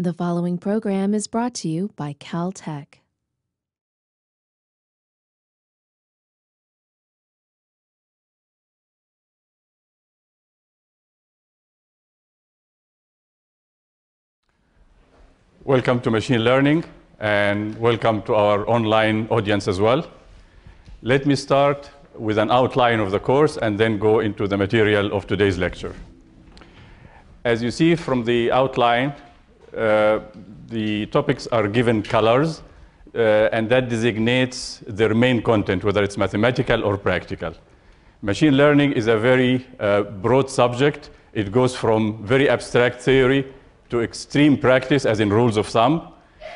The following program is brought to you by Caltech. Welcome to machine learning and welcome to our online audience as well. Let me start with an outline of the course and then go into the material of today's lecture. As you see from the outline, the topics are given colors uh, and that designates their main content, whether it's mathematical or practical. Machine learning is a very uh, broad subject. It goes from very abstract theory to extreme practice, as in rules of thumb.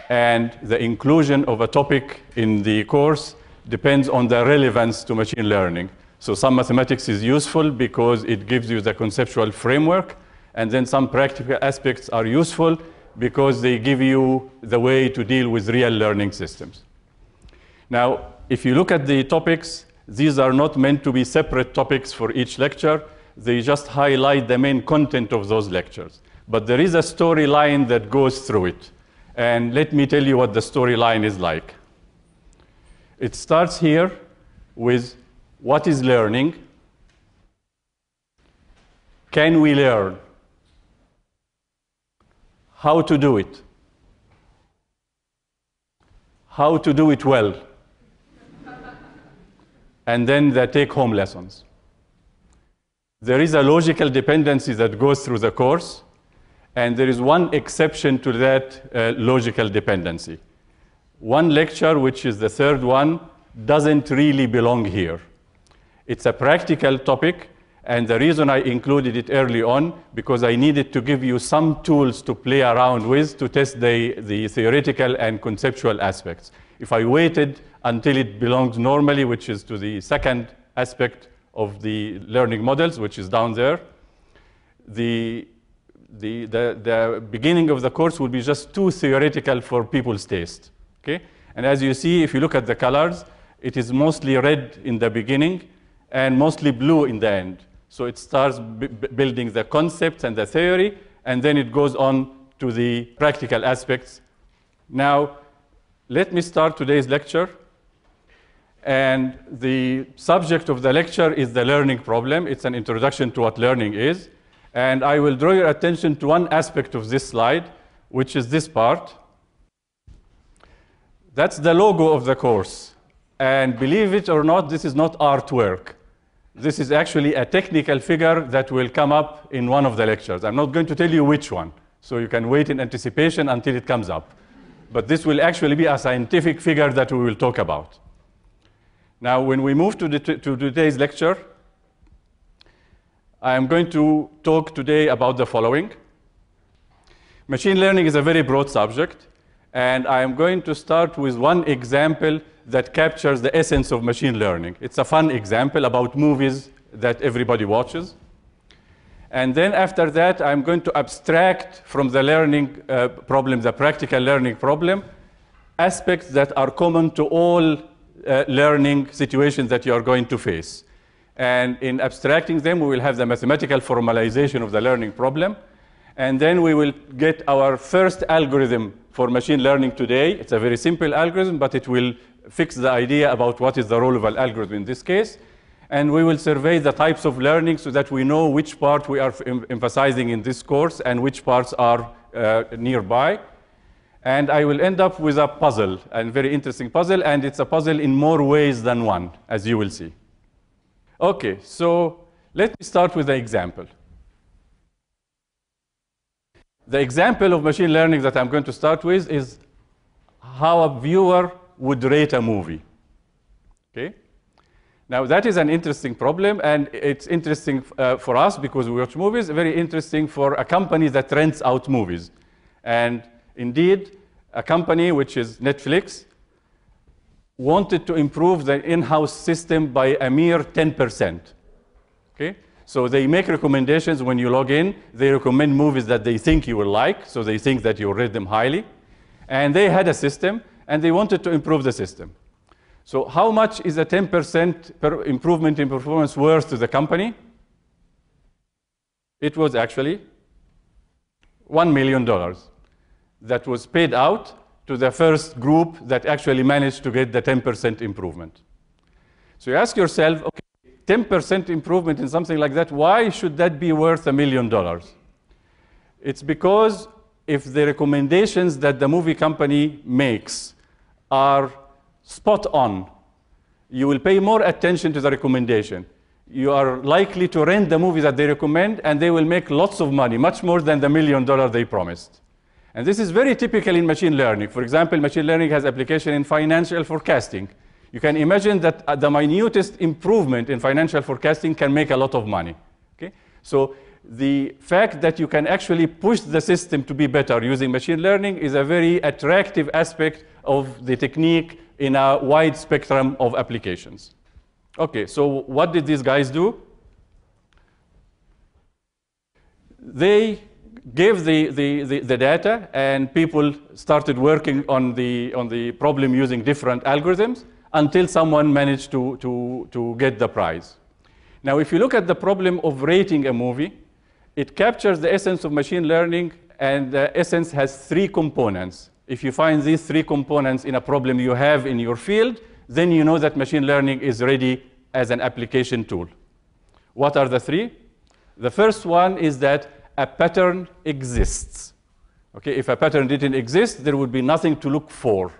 And the inclusion of a topic in the course depends on the relevance to machine learning. So some mathematics is useful because it gives you the conceptual framework, and then some practical aspects are useful because they give you the way to deal with real learning systems. Now, if you look at the topics, these are not meant to be separate topics for each lecture. They just highlight the main content of those lectures. But there is a storyline that goes through it. And let me tell you what the storyline is like. It starts here with what is learning? Can we learn? How to do it? How to do it well? and then the take home lessons. There is a logical dependency that goes through the course, and there is one exception to that uh, logical dependency. One lecture, which is the third one, doesn't really belong here. It's a practical topic, and the reason I included it early on, because I needed to give you some tools to play around with to test the, the theoretical and conceptual aspects. If I waited until it belongs normally, which is to the second aspect of the learning models, which is down there, the, the, the, the beginning of the course will be just too theoretical for people's taste. Okay? And as you see, if you look at the colors, it is mostly red in the beginning and mostly blue in the end. So it starts building the concepts and the theory, and then it goes on to the practical aspects. Now, let me start today's lecture. And the subject of the lecture is the learning problem. It's an introduction to what learning is. And I will draw your attention to one aspect of this slide, which is this part. That's the logo of the course. And believe it or not, this is not artwork. This is actually a technical figure that will come up in one of the lectures. I'm not going to tell you which one, so you can wait in anticipation until it comes up but this will actually be a scientific figure that we will talk about. Now, when we move to, the, to today's lecture, I am going to talk today about the following. Machine learning is a very broad subject, and I am going to start with one example that captures the essence of machine learning. It's a fun example about movies that everybody watches. And then after that, I'm going to abstract from the learning uh, problem, the practical learning problem, aspects that are common to all uh, learning situations that you are going to face. And in abstracting them, we will have the mathematical formalization of the learning problem. And then we will get our first algorithm for machine learning today. It's a very simple algorithm, but it will fix the idea about what is the role of an algorithm in this case and we will survey the types of learning so that we know which part we are em emphasizing in this course and which parts are uh, nearby. And I will end up with a puzzle, a very interesting puzzle, and it's a puzzle in more ways than one, as you will see. Okay, so let me start with the example. The example of machine learning that I'm going to start with is how a viewer would rate a movie. Okay? Now, that is an interesting problem, and it's interesting uh, for us because we watch movies, very interesting for a company that rents out movies. And indeed, a company which is Netflix wanted to improve the in-house system by a mere 10%. Okay? So they make recommendations when you log in. They recommend movies that they think you will like, so they think that you rate them highly. And they had a system, and they wanted to improve the system. So how much is a 10% improvement in performance worth to the company? It was actually $1 million. that was paid out to the first group that actually managed to get the 10% improvement. So you ask yourself, okay, 10% improvement in something like that, why should that be worth a million dollars? It's because if the recommendations that the movie company makes are spot on, you will pay more attention to the recommendation. You are likely to rent the movie that they recommend, and they will make lots of money, much more than the million dollar they promised. And this is very typical in machine learning. For example, machine learning has application in financial forecasting. You can imagine that uh, the minutest improvement in financial forecasting can make a lot of money. Okay? So the fact that you can actually push the system to be better using machine learning is a very attractive aspect of the technique in a wide spectrum of applications. Okay, so what did these guys do? They gave the, the, the, the, data and people started working on the, on the problem using different algorithms until someone managed to, to, to get the prize. Now, if you look at the problem of rating a movie, it captures the essence of machine learning and the essence has three components. If you find these three components in a problem you have in your field, then you know that machine learning is ready as an application tool. What are the three? The first one is that a pattern exists. Okay, if a pattern didn't exist, there would be nothing to look for.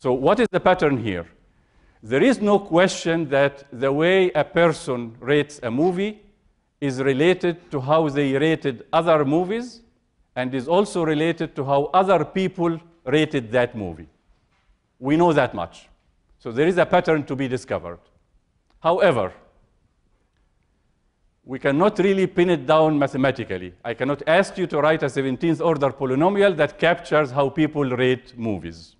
So what is the pattern here? There is no question that the way a person rates a movie is related to how they rated other movies and is also related to how other people rated that movie. We know that much. So there is a pattern to be discovered. However, we cannot really pin it down mathematically. I cannot ask you to write a 17th order polynomial that captures how people rate movies.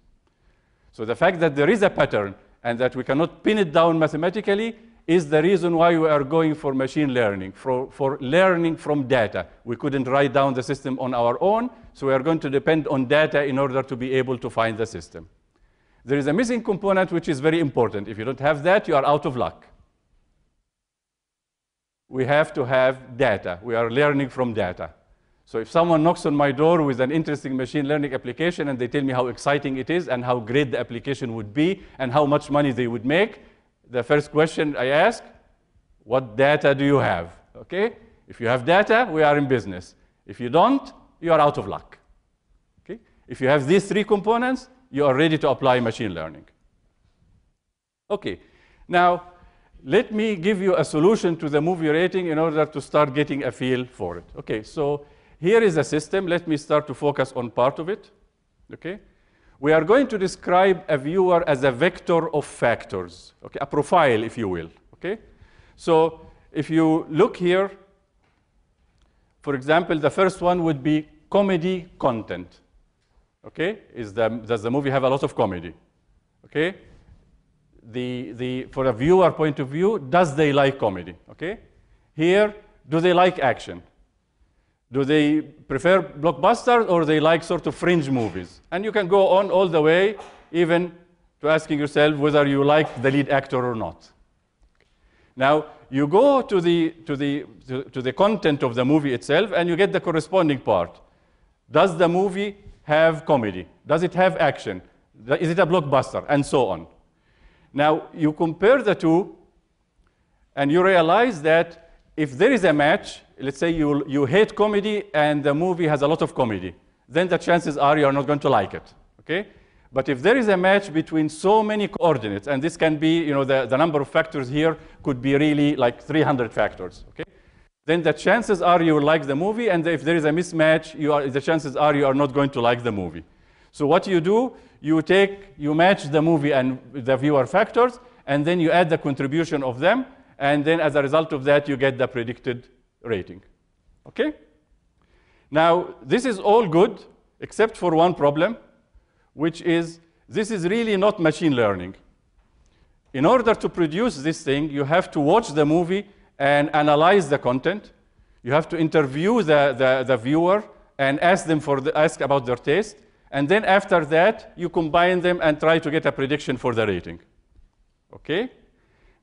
So the fact that there is a pattern and that we cannot pin it down mathematically is the reason why we are going for machine learning, for, for learning from data. We couldn't write down the system on our own, so we are going to depend on data in order to be able to find the system. There is a missing component which is very important. If you don't have that, you are out of luck we have to have data. We are learning from data. So if someone knocks on my door with an interesting machine learning application and they tell me how exciting it is and how great the application would be and how much money they would make, the first question I ask, what data do you have? Okay? If you have data, we are in business. If you don't, you are out of luck. Okay? If you have these three components, you are ready to apply machine learning. Okay. Now, let me give you a solution to the movie rating in order to start getting a feel for it. Okay, so here is a system. Let me start to focus on part of it. Okay, we are going to describe a viewer as a vector of factors, okay, a profile, if you will. Okay, so if you look here, for example, the first one would be comedy content. Okay, is the, does the movie have a lot of comedy? Okay, the, the, for a viewer point of view, does they like comedy? Okay? Here, do they like action? Do they prefer blockbusters or they like sort of fringe movies? And you can go on all the way, even to asking yourself whether you like the lead actor or not. Now, you go to the, to, the, to, to the content of the movie itself and you get the corresponding part. Does the movie have comedy? Does it have action? Is it a blockbuster? And so on. Now, you compare the two, and you realize that if there is a match, let's say you, you hate comedy and the movie has a lot of comedy, then the chances are you are not going to like it, okay? But if there is a match between so many coordinates, and this can be, you know, the, the number of factors here could be really like 300 factors, okay? Then the chances are you will like the movie, and if there is a mismatch, you are, the chances are you are not going to like the movie. So what you do, you take, you match the movie and the viewer factors, and then you add the contribution of them, and then as a result of that, you get the predicted rating. Okay? Now, this is all good, except for one problem, which is this is really not machine learning. In order to produce this thing, you have to watch the movie and analyze the content. You have to interview the, the, the viewer and ask them for the, ask about their taste. And then after that, you combine them and try to get a prediction for the rating. Okay?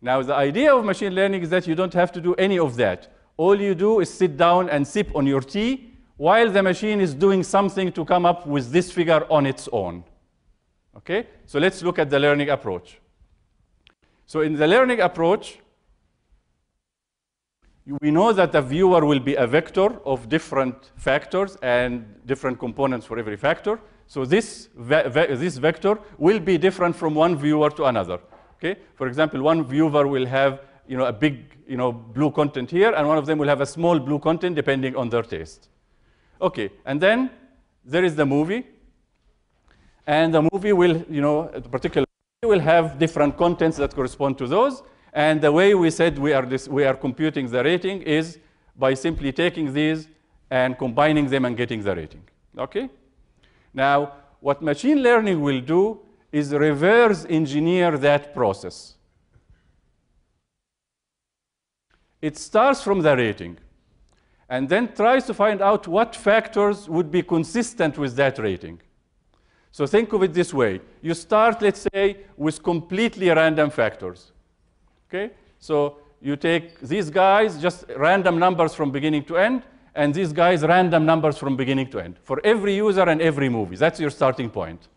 Now, the idea of machine learning is that you don't have to do any of that. All you do is sit down and sip on your tea while the machine is doing something to come up with this figure on its own. Okay? So let's look at the learning approach. So in the learning approach, we know that the viewer will be a vector of different factors and different components for every factor. So this, ve ve this vector will be different from one viewer to another. Okay? For example, one viewer will have you know, a big you know, blue content here, and one of them will have a small blue content depending on their taste. Okay, and then there is the movie, and the movie will, you know, particularly will have different contents that correspond to those, and the way we said we are, this, we are computing the rating is by simply taking these and combining them and getting the rating. Okay? Now, what machine learning will do is reverse engineer that process. It starts from the rating and then tries to find out what factors would be consistent with that rating. So think of it this way. You start, let's say, with completely random factors. Okay? So you take these guys, just random numbers from beginning to end, and these guys, random numbers from beginning to end, for every user and every movie. That's your starting point.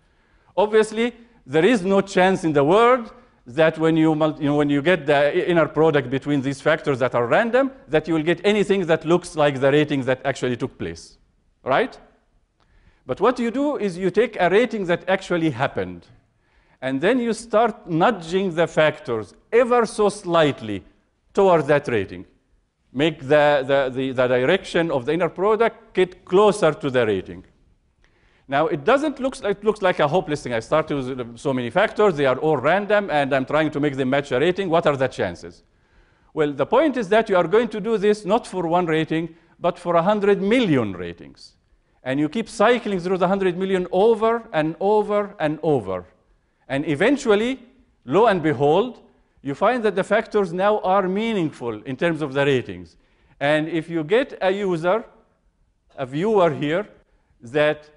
Obviously, there is no chance in the world that when you, you know, when you get the inner product between these factors that are random, that you will get anything that looks like the ratings that actually took place, right? But what you do is you take a rating that actually happened, and then you start nudging the factors ever so slightly towards that rating. Make the, the, the, the direction of the inner product get closer to the rating. Now, it doesn't look like, it looks like a hopeless thing. I start with so many factors, they are all random, and I'm trying to make them match a rating. What are the chances? Well, the point is that you are going to do this not for one rating, but for 100 million ratings. And you keep cycling through the 100 million over and over and over. And eventually, lo and behold, you find that the factors now are meaningful in terms of the ratings. And if you get a user, a viewer here, that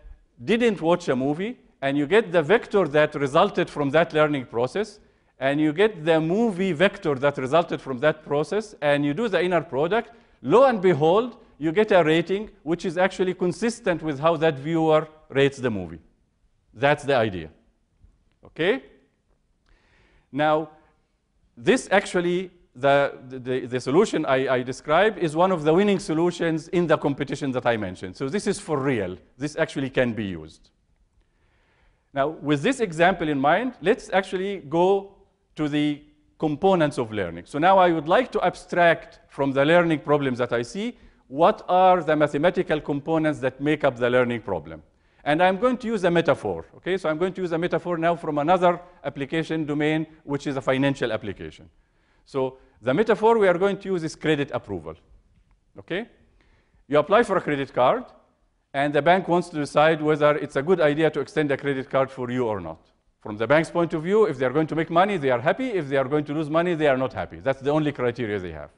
didn't watch a movie, and you get the vector that resulted from that learning process, and you get the movie vector that resulted from that process, and you do the inner product, lo and behold, you get a rating which is actually consistent with how that viewer rates the movie. That's the idea. Okay? Now, this actually, the, the, the solution I, I described is one of the winning solutions in the competition that I mentioned. So this is for real. This actually can be used. Now, with this example in mind, let's actually go to the components of learning. So now I would like to abstract from the learning problems that I see, what are the mathematical components that make up the learning problem? And I'm going to use a metaphor, okay? So I'm going to use a metaphor now from another application domain, which is a financial application. So the metaphor we are going to use is credit approval, okay? You apply for a credit card, and the bank wants to decide whether it's a good idea to extend a credit card for you or not. From the bank's point of view, if they are going to make money, they are happy. If they are going to lose money, they are not happy. That's the only criteria they have.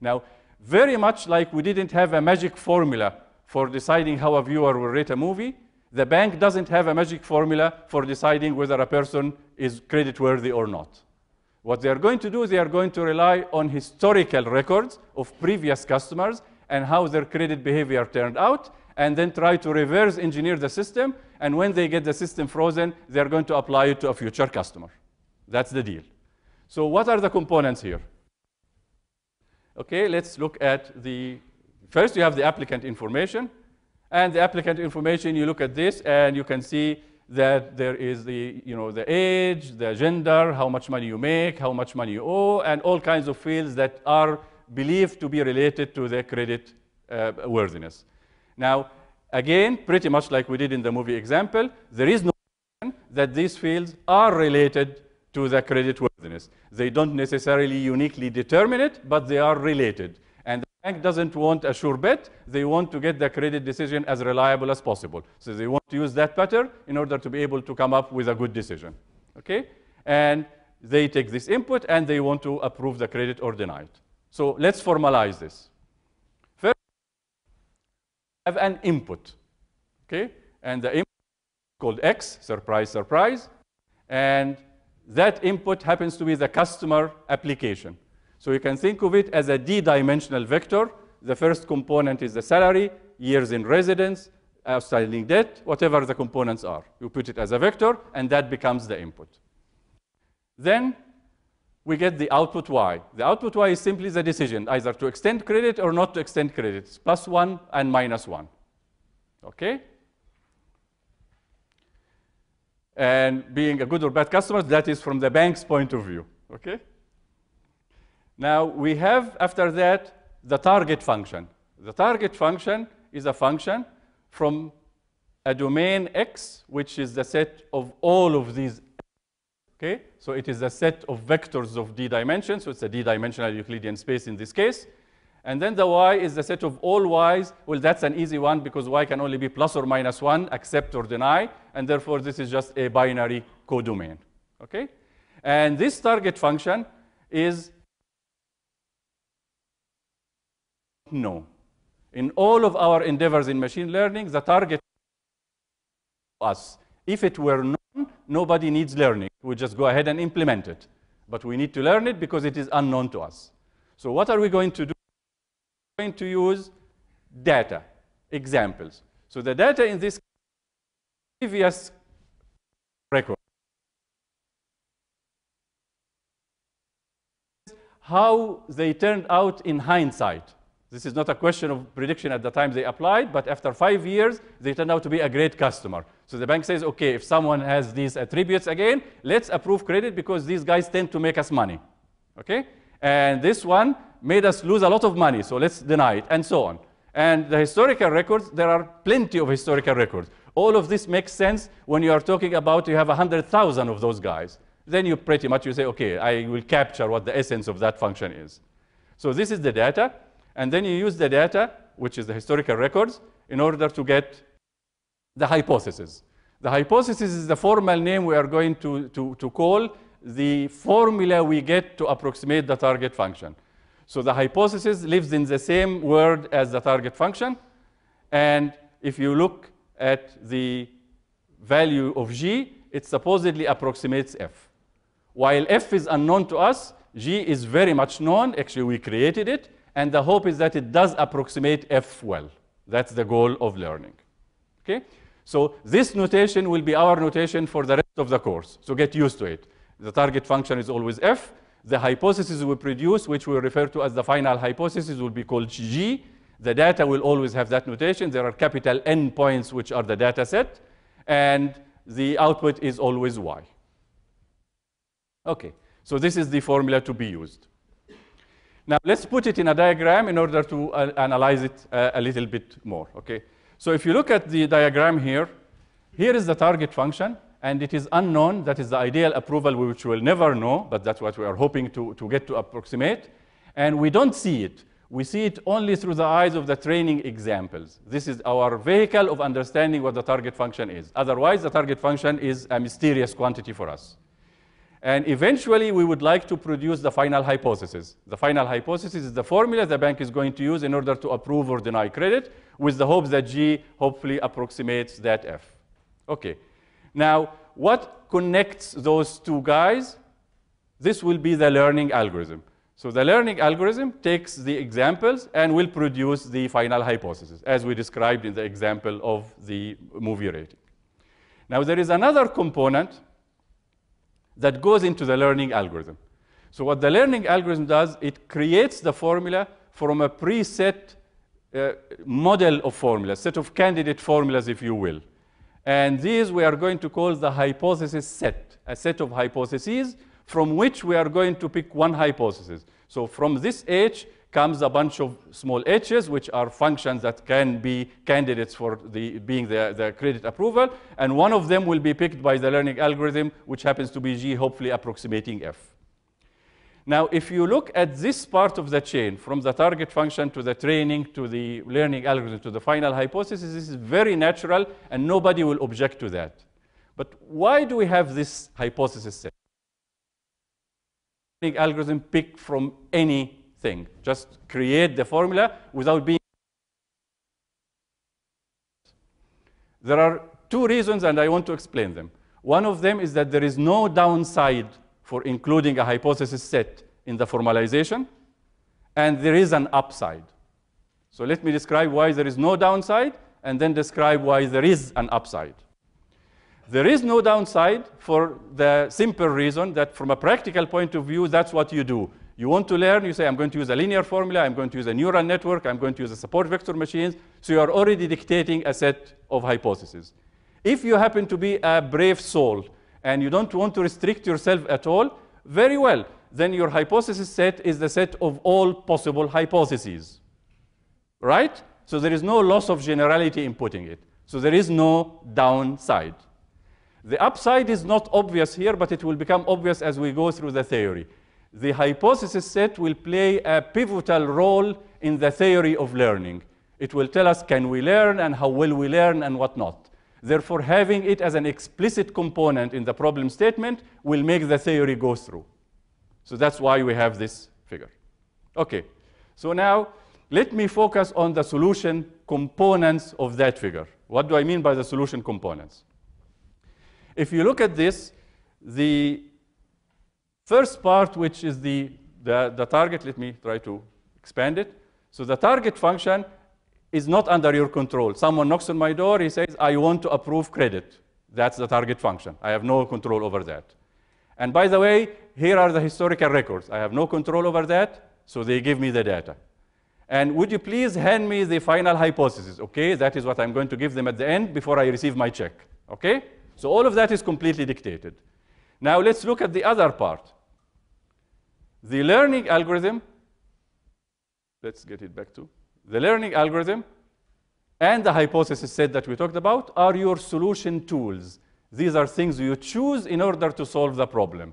Now, very much like we didn't have a magic formula for deciding how a viewer will rate a movie, the bank doesn't have a magic formula for deciding whether a person is creditworthy or not. What they are going to do, they are going to rely on historical records of previous customers and how their credit behavior turned out, and then try to reverse engineer the system. And when they get the system frozen, they are going to apply it to a future customer. That's the deal. So what are the components here? Okay, let's look at the, first you have the applicant information. And the applicant information, you look at this and you can see that there is the, you know, the age, the gender, how much money you make, how much money you owe, and all kinds of fields that are believed to be related to the credit uh, worthiness. Now, again, pretty much like we did in the movie example, there is no that these fields are related to the credit worthiness. They don't necessarily uniquely determine it, but they are related bank doesn't want a sure bet. They want to get the credit decision as reliable as possible. So they want to use that pattern in order to be able to come up with a good decision. Okay? And they take this input and they want to approve the credit or deny it. So let's formalize this. First, have an input. Okay? And the input is called X, surprise, surprise. And that input happens to be the customer application. So you can think of it as a d-dimensional vector. The first component is the salary. years in residence, outstanding debt, whatever the components are. You put it as a vector, and that becomes the input. Then we get the output y. The output y is simply the decision, either to extend credit or not to extend credit. It's plus 1 and minus 1. Okay? And being a good or bad customer, that is from the bank's point of view. Okay? Now, we have, after that, the target function. The target function is a function from a domain X, which is the set of all of these. Okay? So it is a set of vectors of d dimensions. So it's a d-dimensional Euclidean space in this case. And then the y is the set of all y's. Well, that's an easy one because y can only be plus or minus 1, accept or deny. And therefore, this is just a binary codomain. Okay? And this target function is no. In all of our endeavors in machine learning, the target us. If it were known, nobody needs learning. We just go ahead and implement it. But we need to learn it because it is unknown to us. So what are we going to do? We're going to use data, examples. So the data in this previous record. How they turned out in hindsight. This is not a question of prediction at the time they applied, but after five years, they turned out to be a great customer. So the bank says, okay, if someone has these attributes again, let's approve credit because these guys tend to make us money. Okay? And this one made us lose a lot of money, so let's deny it, and so on. And the historical records, there are plenty of historical records. All of this makes sense when you are talking about you have 100,000 of those guys. Then you pretty much you say, okay, I will capture what the essence of that function is. So this is the data. And then you use the data, which is the historical records, in order to get the hypothesis. The hypothesis is the formal name we are going to, to, to call the formula we get to approximate the target function. So the hypothesis lives in the same word as the target function. And if you look at the value of g, it supposedly approximates f. While f is unknown to us, g is very much known. Actually, we created it. And the hope is that it does approximate f well. That's the goal of learning. Okay? So this notation will be our notation for the rest of the course. So get used to it. The target function is always f. The hypothesis we produce, which we refer to as the final hypothesis, will be called g. The data will always have that notation. There are capital N points, which are the data set. And the output is always y. Okay, so this is the formula to be used. Now let's put it in a diagram in order to uh, analyze it uh, a little bit more, okay? So if you look at the diagram here, here is the target function, and it is unknown. That is the ideal approval, which we'll never know, but that's what we are hoping to, to get to approximate. And we don't see it. We see it only through the eyes of the training examples. This is our vehicle of understanding what the target function is. Otherwise, the target function is a mysterious quantity for us. And eventually, we would like to produce the final hypothesis. The final hypothesis is the formula the bank is going to use in order to approve or deny credit, with the hopes that G hopefully approximates that F. Okay. Now, what connects those two guys? This will be the learning algorithm. So the learning algorithm takes the examples and will produce the final hypothesis, as we described in the example of the movie rating. Now, there is another component that goes into the learning algorithm. So what the learning algorithm does, it creates the formula from a preset uh, model of formulas, set of candidate formulas, if you will. And these we are going to call the hypothesis set, a set of hypotheses from which we are going to pick one hypothesis. So from this H comes a bunch of small h's, which are functions that can be candidates for the, being the, the credit approval. And one of them will be picked by the learning algorithm, which happens to be G, hopefully approximating F. Now, if you look at this part of the chain, from the target function to the training to the learning algorithm to the final hypothesis, this is very natural, and nobody will object to that. But why do we have this hypothesis set? algorithm picked from any thing. Just create the formula without being. There are two reasons, and I want to explain them. One of them is that there is no downside for including a hypothesis set in the formalization, and there is an upside. So let me describe why there is no downside and then describe why there is an upside. There is no downside for the simple reason that from a practical point of view, that's what you do. You want to learn, you say, I'm going to use a linear formula, I'm going to use a neural network, I'm going to use a support vector machines. So you are already dictating a set of hypotheses. If you happen to be a brave soul and you don't want to restrict yourself at all, very well. Then your hypothesis set is the set of all possible hypotheses. Right? So there is no loss of generality in putting it. So there is no downside. The upside is not obvious here, but it will become obvious as we go through the theory. The hypothesis set will play a pivotal role in the theory of learning. It will tell us can we learn and how will we learn and what not. Therefore, having it as an explicit component in the problem statement will make the theory go through. So that's why we have this figure. Okay, so now let me focus on the solution components of that figure. What do I mean by the solution components? If you look at this, the first part, which is the, the, the target, let me try to expand it. So the target function is not under your control. Someone knocks on my door, he says, I want to approve credit. That's the target function. I have no control over that. And by the way, here are the historical records. I have no control over that, so they give me the data. And would you please hand me the final hypothesis? Okay, that is what I'm going to give them at the end before I receive my check. Okay? So all of that is completely dictated. Now let's look at the other part. The learning algorithm, let's get it back to, the learning algorithm and the hypothesis set that we talked about are your solution tools. These are things you choose in order to solve the problem.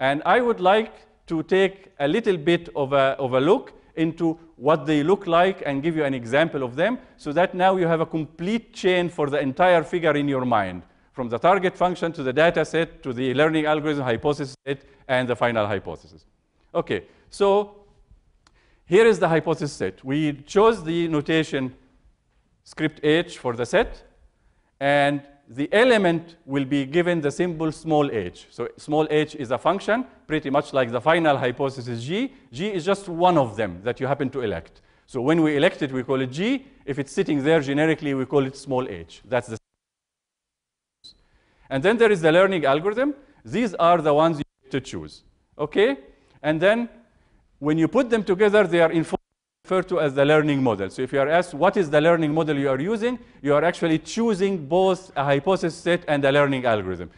And I would like to take a little bit of a, of a look into what they look like and give you an example of them so that now you have a complete chain for the entire figure in your mind from the target function to the data set to the learning algorithm hypothesis set and the final hypothesis. Okay, so here is the hypothesis set. We chose the notation script h for the set, and the element will be given the symbol small h. So small h is a function, pretty much like the final hypothesis g. g is just one of them that you happen to elect. So when we elect it, we call it g. If it's sitting there generically, we call it small h. That's the and then there is the learning algorithm. These are the ones you need to choose. Okay? And then when you put them together, they are referred to as the learning model. So if you are asked what is the learning model you are using, you are actually choosing both a hypothesis set and a learning algorithm.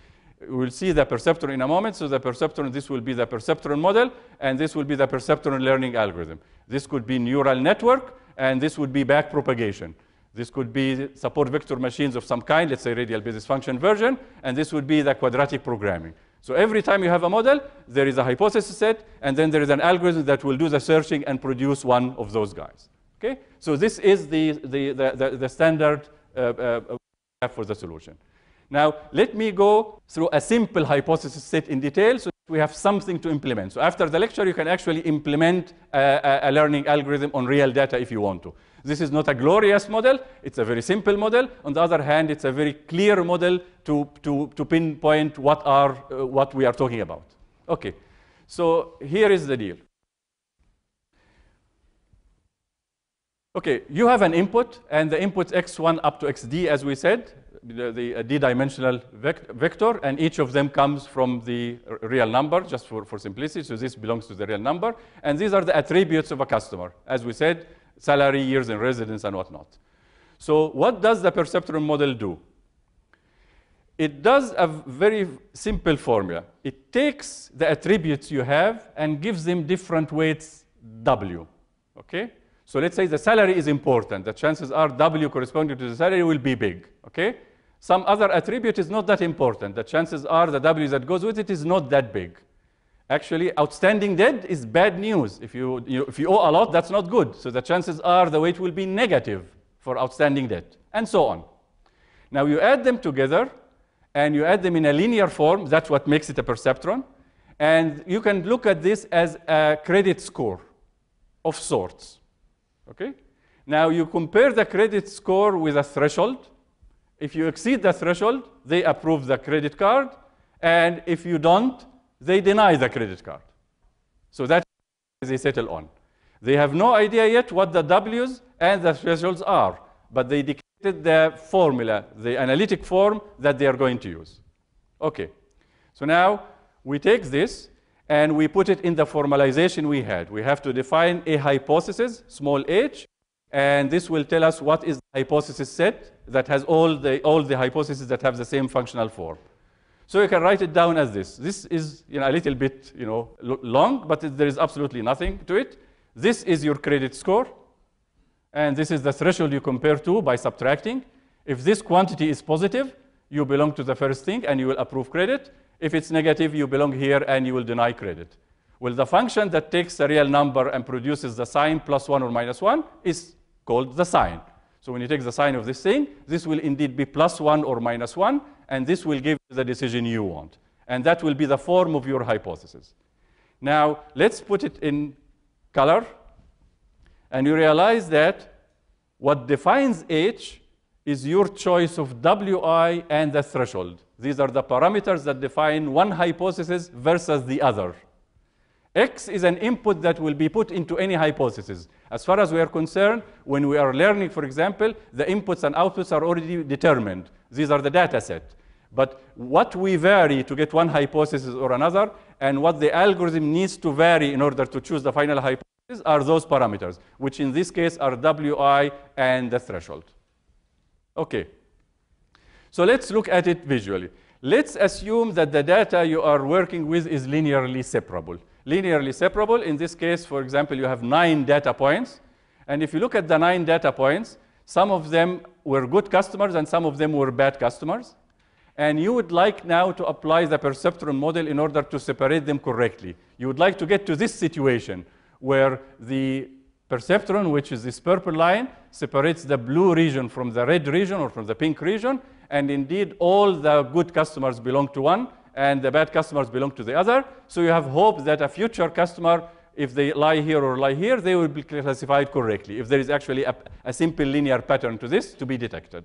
We'll see the perceptron in a moment. So the perceptron, this will be the perceptron model, and this will be the perceptron learning algorithm. This could be neural network, and this would be back propagation. This could be support vector machines of some kind, let's say radial basis function version, and this would be the quadratic programming. So every time you have a model, there is a hypothesis set, and then there is an algorithm that will do the searching and produce one of those guys. Okay? So this is the, the, the, the, the standard uh, uh, for the solution. Now, let me go through a simple hypothesis set in detail so we have something to implement. So after the lecture, you can actually implement a, a, learning algorithm on real data if you want to. This is not a glorious model. It's a very simple model. On the other hand, it's a very clear model to, to, to pinpoint what, are, uh, what we are talking about. Okay, so here is the deal. Okay, you have an input, and the input x1 up to xd, as we said, the, the d-dimensional vect vector, and each of them comes from the real number, just for, for simplicity. So this belongs to the real number. And these are the attributes of a customer. As we said, salary, years in residence, and whatnot. So what does the perceptron model do? It does a very simple formula. It takes the attributes you have and gives them different weights W. Okay? So let's say the salary is important. The chances are W corresponding to the salary will be big. Okay? Some other attribute is not that important. The chances are the W that goes with it is not that big. Actually, outstanding debt is bad news. If you, you, if you owe a lot, that's not good. So the chances are the weight will be negative for outstanding debt, and so on. Now you add them together, and you add them in a linear form. That's what makes it a perceptron. And you can look at this as a credit score of sorts. Okay? Now you compare the credit score with a threshold. If you exceed the threshold, they approve the credit card. And if you don't, they deny the credit card. So that they settle on. They have no idea yet what the W's and the thresholds are, but they dictated the formula, the analytic form that they are going to use. Okay, so now we take this and we put it in the formalization we had. We have to define a hypothesis, small h, and this will tell us what is the hypothesis set that has all the, all the hypotheses that have the same functional form. So you can write it down as this. This is you know, a little bit you know, long, but there is absolutely nothing to it. This is your credit score, and this is the threshold you compare to by subtracting. If this quantity is positive, you belong to the first thing and you will approve credit. If it's negative, you belong here and you will deny credit. Well, the function that takes a real number and produces the sign plus 1 or minus 1 is called the sign. So when you take the sign of this thing, this will indeed be plus 1 or minus 1, and this will give you the decision you want. And that will be the form of your hypothesis. Now, let's put it in color, and you realize that what defines H is your choice of Wi and the threshold. These are the parameters that define one hypothesis versus the other. X is an input that will be put into any hypothesis. As far as we are concerned, when we are learning, for example, the inputs and outputs are already determined. These are the data set. But what we vary to get one hypothesis or another, and what the algorithm needs to vary in order to choose the final hypothesis are those parameters, which in this case are Wi and the threshold. Okay. So let's look at it visually. Let's assume that the data you are working with is linearly separable linearly separable. In this case, for example, you have nine data points. And if you look at the nine data points, some of them were good customers and some of them were bad customers. And you would like now to apply the perceptron model in order to separate them correctly. You would like to get to this situation where the perceptron, which is this purple line, separates the blue region from the red region or from the pink region. And indeed, all the good customers belong to one and the bad customers belong to the other. So you have hope that a future customer, if they lie here or lie here, they will be classified correctly, if there is actually a, a simple linear pattern to this to be detected.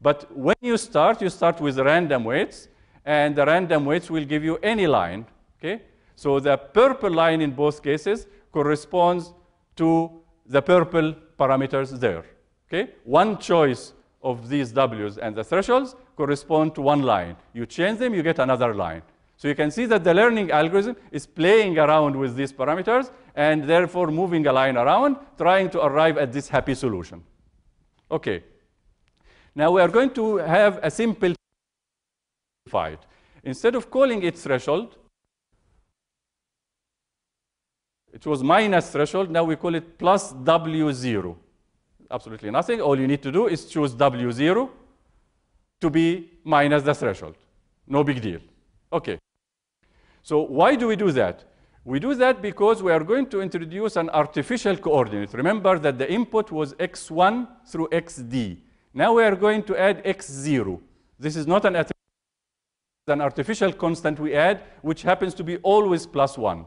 But when you start, you start with random weights, and the random weights will give you any line. Okay? So the purple line in both cases corresponds to the purple parameters there. Okay? One choice of these W's and the thresholds correspond to one line. You change them, you get another line. So you can see that the learning algorithm is playing around with these parameters and therefore moving a line around, trying to arrive at this happy solution. Okay. Now we are going to have a simple fight. Instead of calling it threshold, it was minus threshold, now we call it plus W0 absolutely nothing. All you need to do is choose W0 to be minus the threshold. No big deal. Okay. So why do we do that? We do that because we are going to introduce an artificial coordinate. Remember that the input was x1 through xd. Now we are going to add x0. This is not an, an artificial constant we add, which happens to be always plus 1.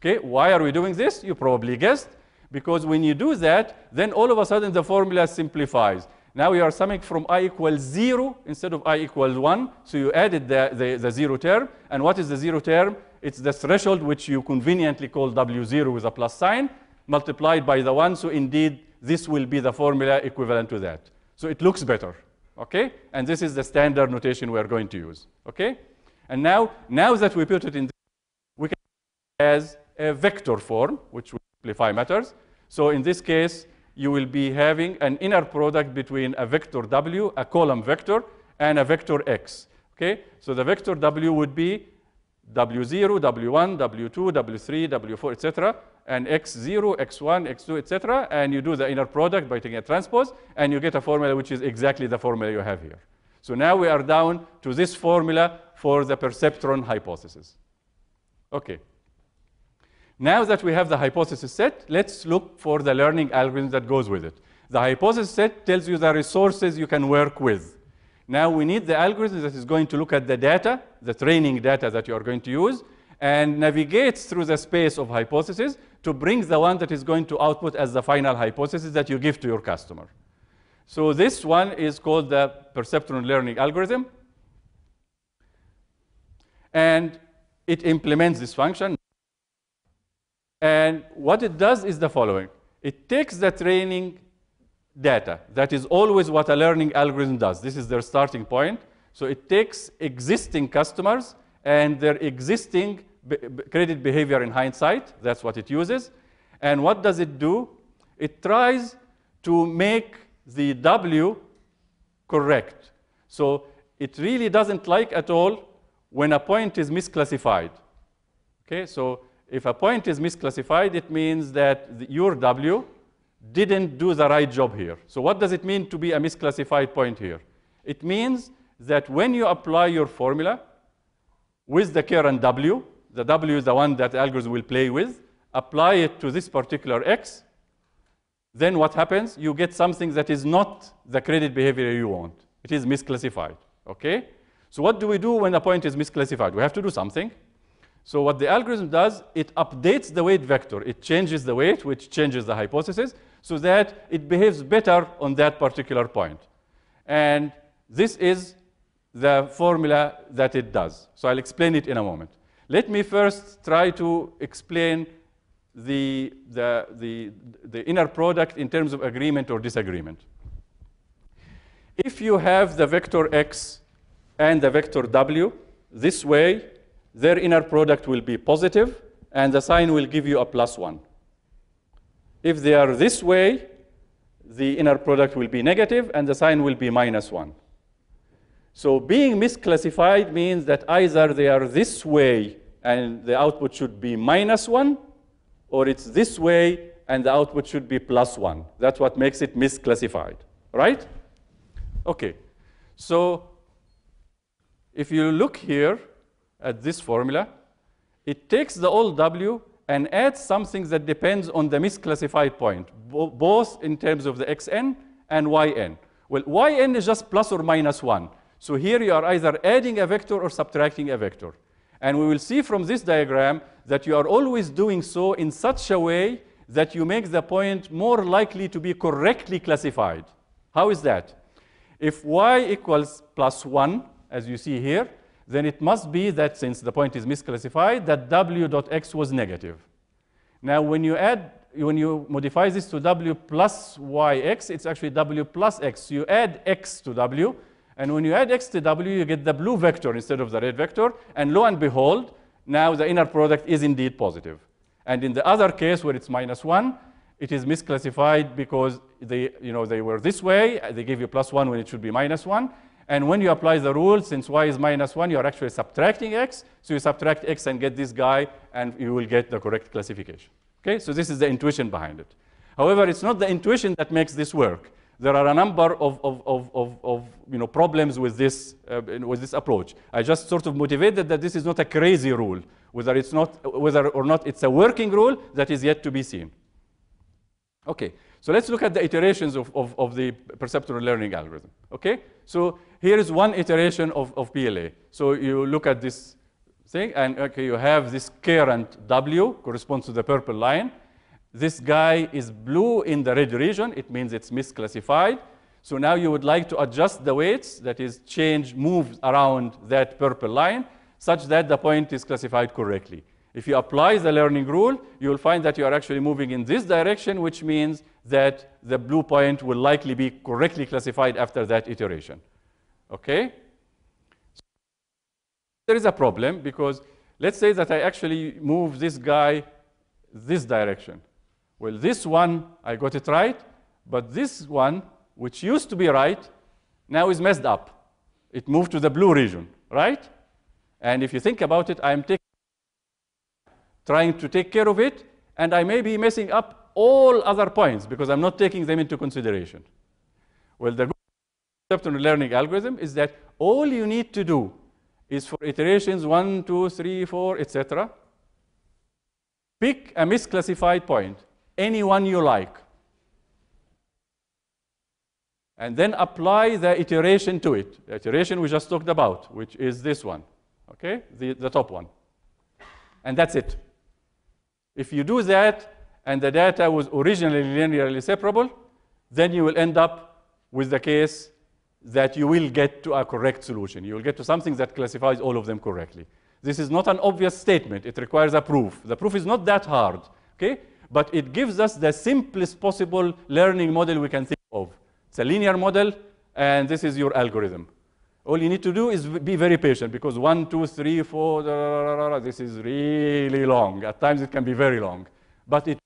Okay, why are we doing this? You probably guessed because when you do that, then all of a sudden the formula simplifies. Now we are summing from i equals 0 instead of i equals 1. So you added the, the, the, zero term. And what is the zero term? It's the threshold which you conveniently call W0 with a plus sign multiplied by the 1. So indeed, this will be the formula equivalent to that. So it looks better. Okay? And this is the standard notation we are going to use. Okay? And now, now that we put it in, we can as a vector form, which will simplify matters. So in this case, you will be having an inner product between a vector W, a column vector, and a vector X. Okay? So the vector W would be W0, W1, W2, W3, W4, etc. And X0, X1, X2, etc. And you do the inner product by taking a transpose, and you get a formula which is exactly the formula you have here. So now we are down to this formula for the perceptron hypothesis. Okay. Now that we have the hypothesis set, let's look for the learning algorithm that goes with it. The hypothesis set tells you the resources you can work with. Now we need the algorithm that is going to look at the data, the training data that you are going to use, and navigates through the space of hypotheses to bring the one that is going to output as the final hypothesis that you give to your customer. So this one is called the perceptron learning algorithm. And it implements this function. And what it does is the following. It takes the training data. That is always what a learning algorithm does. This is their starting point. So it takes existing customers and their existing credit behavior in hindsight. That's what it uses. And what does it do? It tries to make the W correct. So it really doesn't like at all when a point is misclassified. Okay, so if a point is misclassified, it means that the, your W didn't do the right job here. So what does it mean to be a misclassified point here? It means that when you apply your formula with the current W, the W is the one that the algorithm will play with, apply it to this particular X, then what happens? You get something that is not the credit behavior you want. It is misclassified, okay? So what do we do when a point is misclassified? We have to do something. So what the algorithm does, it updates the weight vector. It changes the weight, which changes the hypothesis, so that it behaves better on that particular point. And this is the formula that it does. So I'll explain it in a moment. Let me first try to explain the, the, the, the inner product in terms of agreement or disagreement. If you have the vector x and the vector w this way, their inner product will be positive, and the sign will give you a plus 1. If they are this way, the inner product will be negative, and the sign will be minus 1. So being misclassified means that either they are this way, and the output should be minus 1, or it's this way, and the output should be plus 1. That's what makes it misclassified, right? Okay, so if you look here, at this formula, it takes the old W and adds something that depends on the misclassified point, bo both in terms of the xn and yn. Well, yn is just plus or minus 1. So here you are either adding a vector or subtracting a vector. And we will see from this diagram that you are always doing so in such a way that you make the point more likely to be correctly classified. How is that? If y equals plus 1, as you see here, then it must be that since the point is misclassified, that w dot x was negative. Now, when you add, when you modify this to w plus yx, it's actually w plus x. You add x to w, and when you add x to w, you get the blue vector instead of the red vector, and lo and behold, now the inner product is indeed positive. And in the other case where it's minus 1, it is misclassified because they, you know, they were this way. They gave you plus 1 when it should be minus 1. And when you apply the rule, since y is minus 1, you're actually subtracting x. So you subtract x and get this guy, and you will get the correct classification. Okay, so this is the intuition behind it. However, it's not the intuition that makes this work. There are a number of, of, of, of, you know, problems with this, uh, with this approach. I just sort of motivated that this is not a crazy rule, whether, it's not, whether or not it's a working rule that is yet to be seen. Okay, so let's look at the iterations of, of, of the perceptron learning algorithm. Okay, so here is one iteration of, of PLA. So you look at this thing, and okay, you have this current W corresponds to the purple line. This guy is blue in the red region. It means it's misclassified. So now you would like to adjust the weights, that is, change, move around that purple line, such that the point is classified correctly. If you apply the learning rule, you will find that you are actually moving in this direction, which means that the blue point will likely be correctly classified after that iteration. Okay? So there is a problem because let's say that I actually move this guy this direction. Well, this one, I got it right, but this one, which used to be right, now is messed up. It moved to the blue region, right? And if you think about it, I'm trying to take care of it, and I may be messing up all other points because I'm not taking them into consideration. Well, the good learning algorithm is that all you need to do is for iterations one, two, three, four, etc. Pick a misclassified point, any one you like, and then apply the iteration to it. The iteration we just talked about, which is this one, okay, the, the top one. And that's it. If you do that and the data was originally linearly separable, then you will end up with the case that you will get to a correct solution. You will get to something that classifies all of them correctly. This is not an obvious statement. It requires a proof. The proof is not that hard, okay? But it gives us the simplest possible learning model we can think of. It's a linear model, and this is your algorithm. All you need to do is be very patient because one, two, three, four, da, da, da, this is really long. At times it can be very long. But it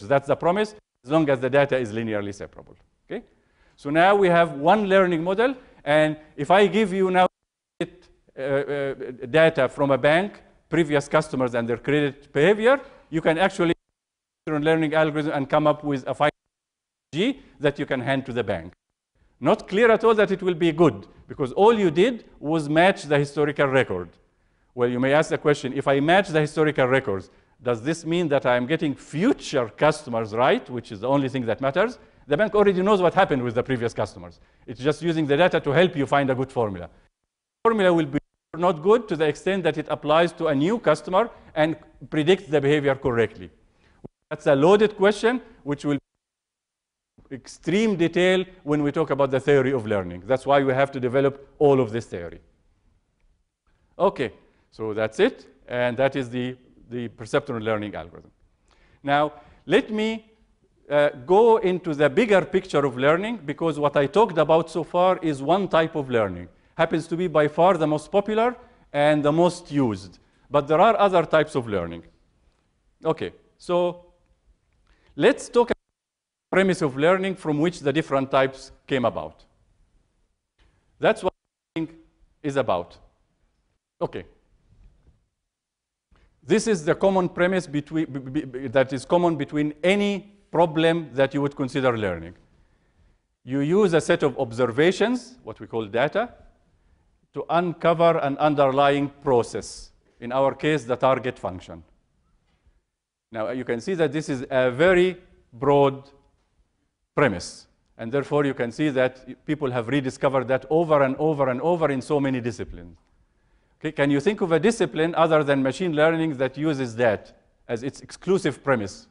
that's the promise, as long as the data is linearly separable. Okay? So now we have one learning model, and if I give you now uh, uh, data from a bank, previous customers and their credit behavior, you can actually learning algorithm and come up with a 5G that you can hand to the bank. Not clear at all that it will be good, because all you did was match the historical record. Well, you may ask the question, if I match the historical records, does this mean that I'm getting future customers right, which is the only thing that matters? The bank already knows what happened with the previous customers. It's just using the data to help you find a good formula. Formula will be not good to the extent that it applies to a new customer and predicts the behavior correctly. That's a loaded question, which will extreme detail when we talk about the theory of learning. That's why we have to develop all of this theory. Okay, so that's it. And that is the, the perceptron learning algorithm. Now, let me uh, go into the bigger picture of learning because what I talked about so far is one type of learning. Happens to be by far the most popular and the most used. But there are other types of learning. Okay, so let's talk about the premise of learning from which the different types came about. That's what learning is about. Okay. This is the common premise between, that is common between any problem that you would consider learning. You use a set of observations, what we call data, to uncover an underlying process. In our case, the target function. Now, you can see that this is a very broad premise. And therefore, you can see that people have rediscovered that over and over and over in so many disciplines. Okay, can you think of a discipline other than machine learning that uses that as its exclusive premise?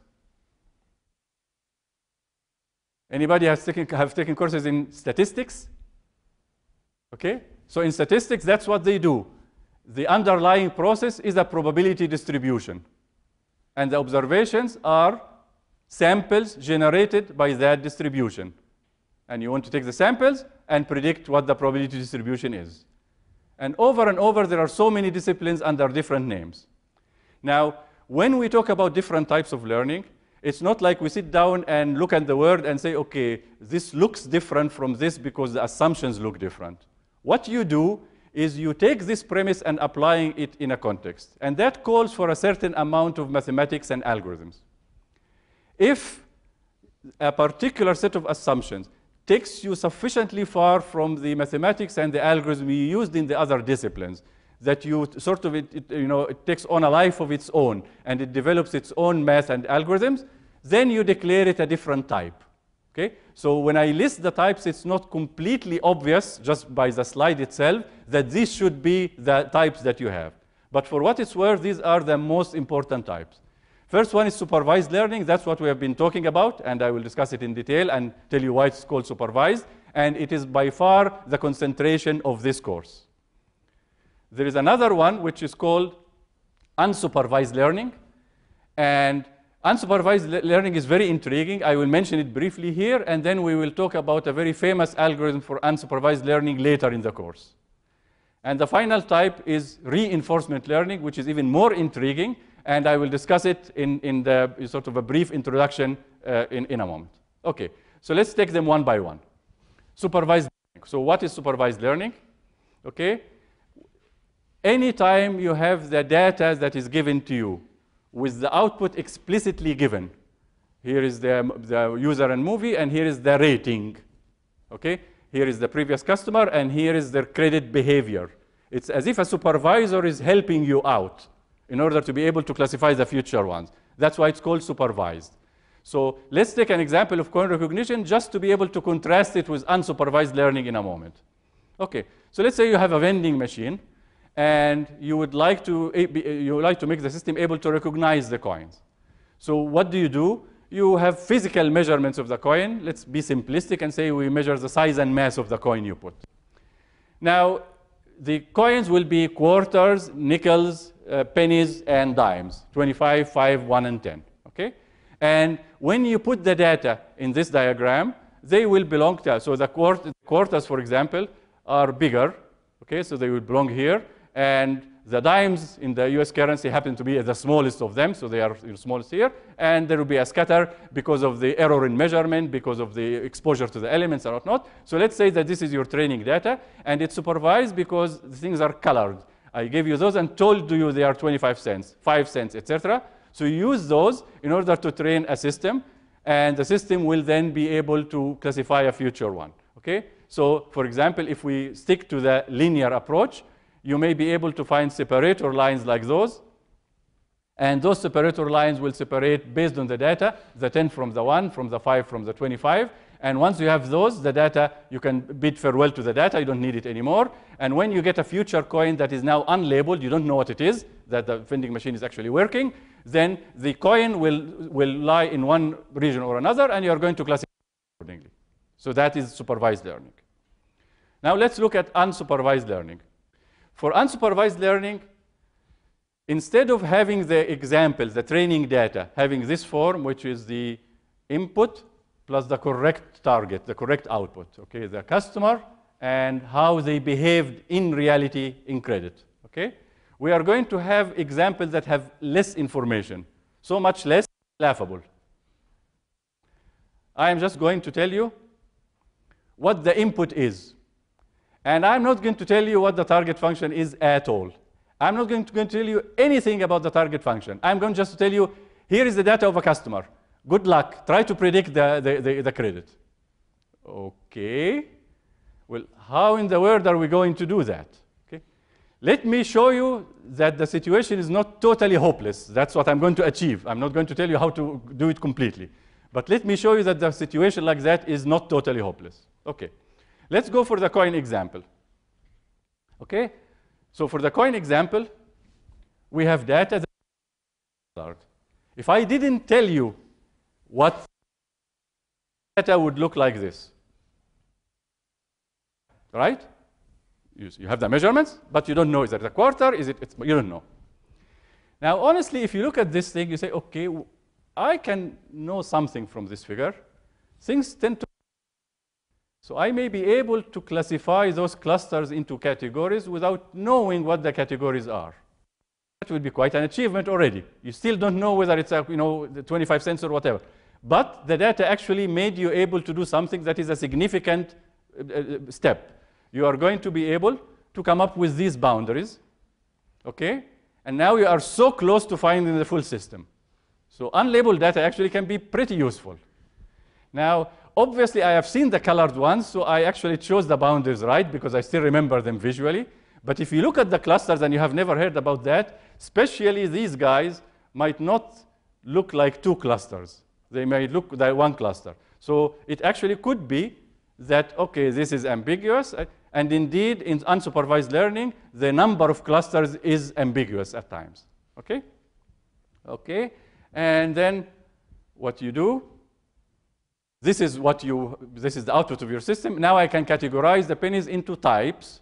Anybody has taken, have taken courses in statistics? Okay, so in statistics, that's what they do. The underlying process is a probability distribution. And the observations are samples generated by that distribution. And you want to take the samples and predict what the probability distribution is. And over and over, there are so many disciplines under different names. Now, when we talk about different types of learning, it's not like we sit down and look at the word and say, okay, this looks different from this because the assumptions look different. What you do is you take this premise and applying it in a context. And that calls for a certain amount of mathematics and algorithms. If a particular set of assumptions takes you sufficiently far from the mathematics and the algorithm you used in the other disciplines that you sort of it, it, you know it takes on a life of its own and it develops its own math and algorithms then you declare it a different type okay so when i list the types it's not completely obvious just by the slide itself that these should be the types that you have but for what it's worth these are the most important types First one is supervised learning. That's what we have been talking about, and I will discuss it in detail and tell you why it's called supervised. And it is by far the concentration of this course. There is another one which is called unsupervised learning. And unsupervised le learning is very intriguing. I will mention it briefly here, and then we will talk about a very famous algorithm for unsupervised learning later in the course. And the final type is reinforcement learning, which is even more intriguing and I will discuss it in, in the sort of a brief introduction uh, in, in a moment. Okay, so let's take them one by one. Supervised learning. So what is supervised learning? Okay, anytime you have the data that is given to you with the output explicitly given, here is the, the user and movie, and here is the rating. Okay, here is the previous customer, and here is their credit behavior. It's as if a supervisor is helping you out in order to be able to classify the future ones. That's why it's called supervised. So let's take an example of coin recognition just to be able to contrast it with unsupervised learning in a moment. Okay, so let's say you have a vending machine and you would like to, eh, eh, you would like to make the system able to recognize the coins. So what do you do? You have physical measurements of the coin. Let's be simplistic and say we measure the size and mass of the coin you put. Now, the coins will be quarters, nickels, uh, pennies and dimes, 25, 5, 1, and 10. Okay? And when you put the data in this diagram, they will belong to, us. so the quarters, for example, are bigger, okay, so they will belong here, and the dimes in the US currency happen to be the smallest of them, so they are the smallest here, and there will be a scatter because of the error in measurement, because of the exposure to the elements or whatnot. So let's say that this is your training data, and it's supervised because the things are colored. I gave you those and told you they are 25 cents, 5 cents, etc. So you use those in order to train a system, and the system will then be able to classify a future one. Okay? So, for example, if we stick to the linear approach, you may be able to find separator lines like those. And those separator lines will separate based on the data, the 10 from the 1, from the 5 from the 25. And once you have those, the data, you can bid farewell to the data, you don't need it anymore. And when you get a future coin that is now unlabeled, you don't know what it is, that the vending machine is actually working, then the coin will, will lie in one region or another, and you're going to classify accordingly. So that is supervised learning. Now let's look at unsupervised learning. For unsupervised learning, instead of having the example, the training data, having this form, which is the input plus the correct target, the correct output, okay, the customer and how they behaved in reality in credit, okay? We are going to have examples that have less information, so much less laughable. I am just going to tell you what the input is. And I'm not going to tell you what the target function is at all. I'm not going to, going to tell you anything about the target function. I'm going to just to tell you, here is the data of a customer. Good luck. Try to predict the, the, the, the credit. Okay. Well, how in the world are we going to do that? Okay. Let me show you that the situation is not totally hopeless. That's what I'm going to achieve. I'm not going to tell you how to do it completely. But let me show you that the situation like that is not totally hopeless. Okay. Let's go for the coin example. Okay? So for the coin example, we have data that if I didn't tell you what data would look like this, right? You, have the measurements, but you don't know is it a quarter, is it, it's, you don't know. Now, honestly, if you look at this thing, you say, okay, I can know something from this figure. Things tend to so I may be able to classify those clusters into categories without knowing what the categories are. That would be quite an achievement already. You still don't know whether it's a, you know, 25 cents or whatever. But the data actually made you able to do something that is a significant uh, uh step. You are going to be able to come up with these boundaries, okay? And now you are so close to finding the full system. So unlabeled data actually can be pretty useful. Now, obviously, I have seen the colored ones, so I actually chose the boundaries right because I still remember them visually. But if you look at the clusters and you have never heard about that, especially these guys might not look like two clusters. They may look like one cluster. So it actually could be that, okay, this is ambiguous. Uh, and indeed, in unsupervised learning, the number of clusters is ambiguous at times. Okay? Okay? And then what you do this is what you, this is the output of your system. Now I can categorize the pennies into types.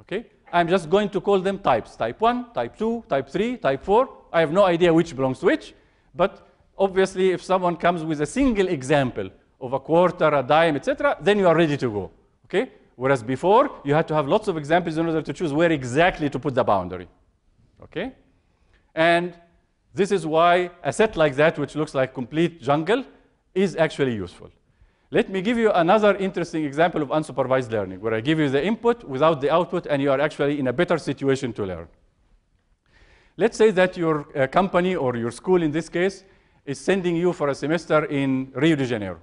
Okay? I'm just going to call them types. Type 1, type 2, type 3, type 4. I have no idea which belongs to which. But obviously, if someone comes with a single example of a quarter, a dime, etc., then you are ready to go. Okay? Whereas before, you had to have lots of examples in order to choose where exactly to put the boundary. Okay? And this is why a set like that, which looks like complete jungle, is actually useful. Let me give you another interesting example of unsupervised learning, where I give you the input without the output, and you are actually in a better situation to learn. Let's say that your uh, company or your school, in this case, is sending you for a semester in Rio de Janeiro.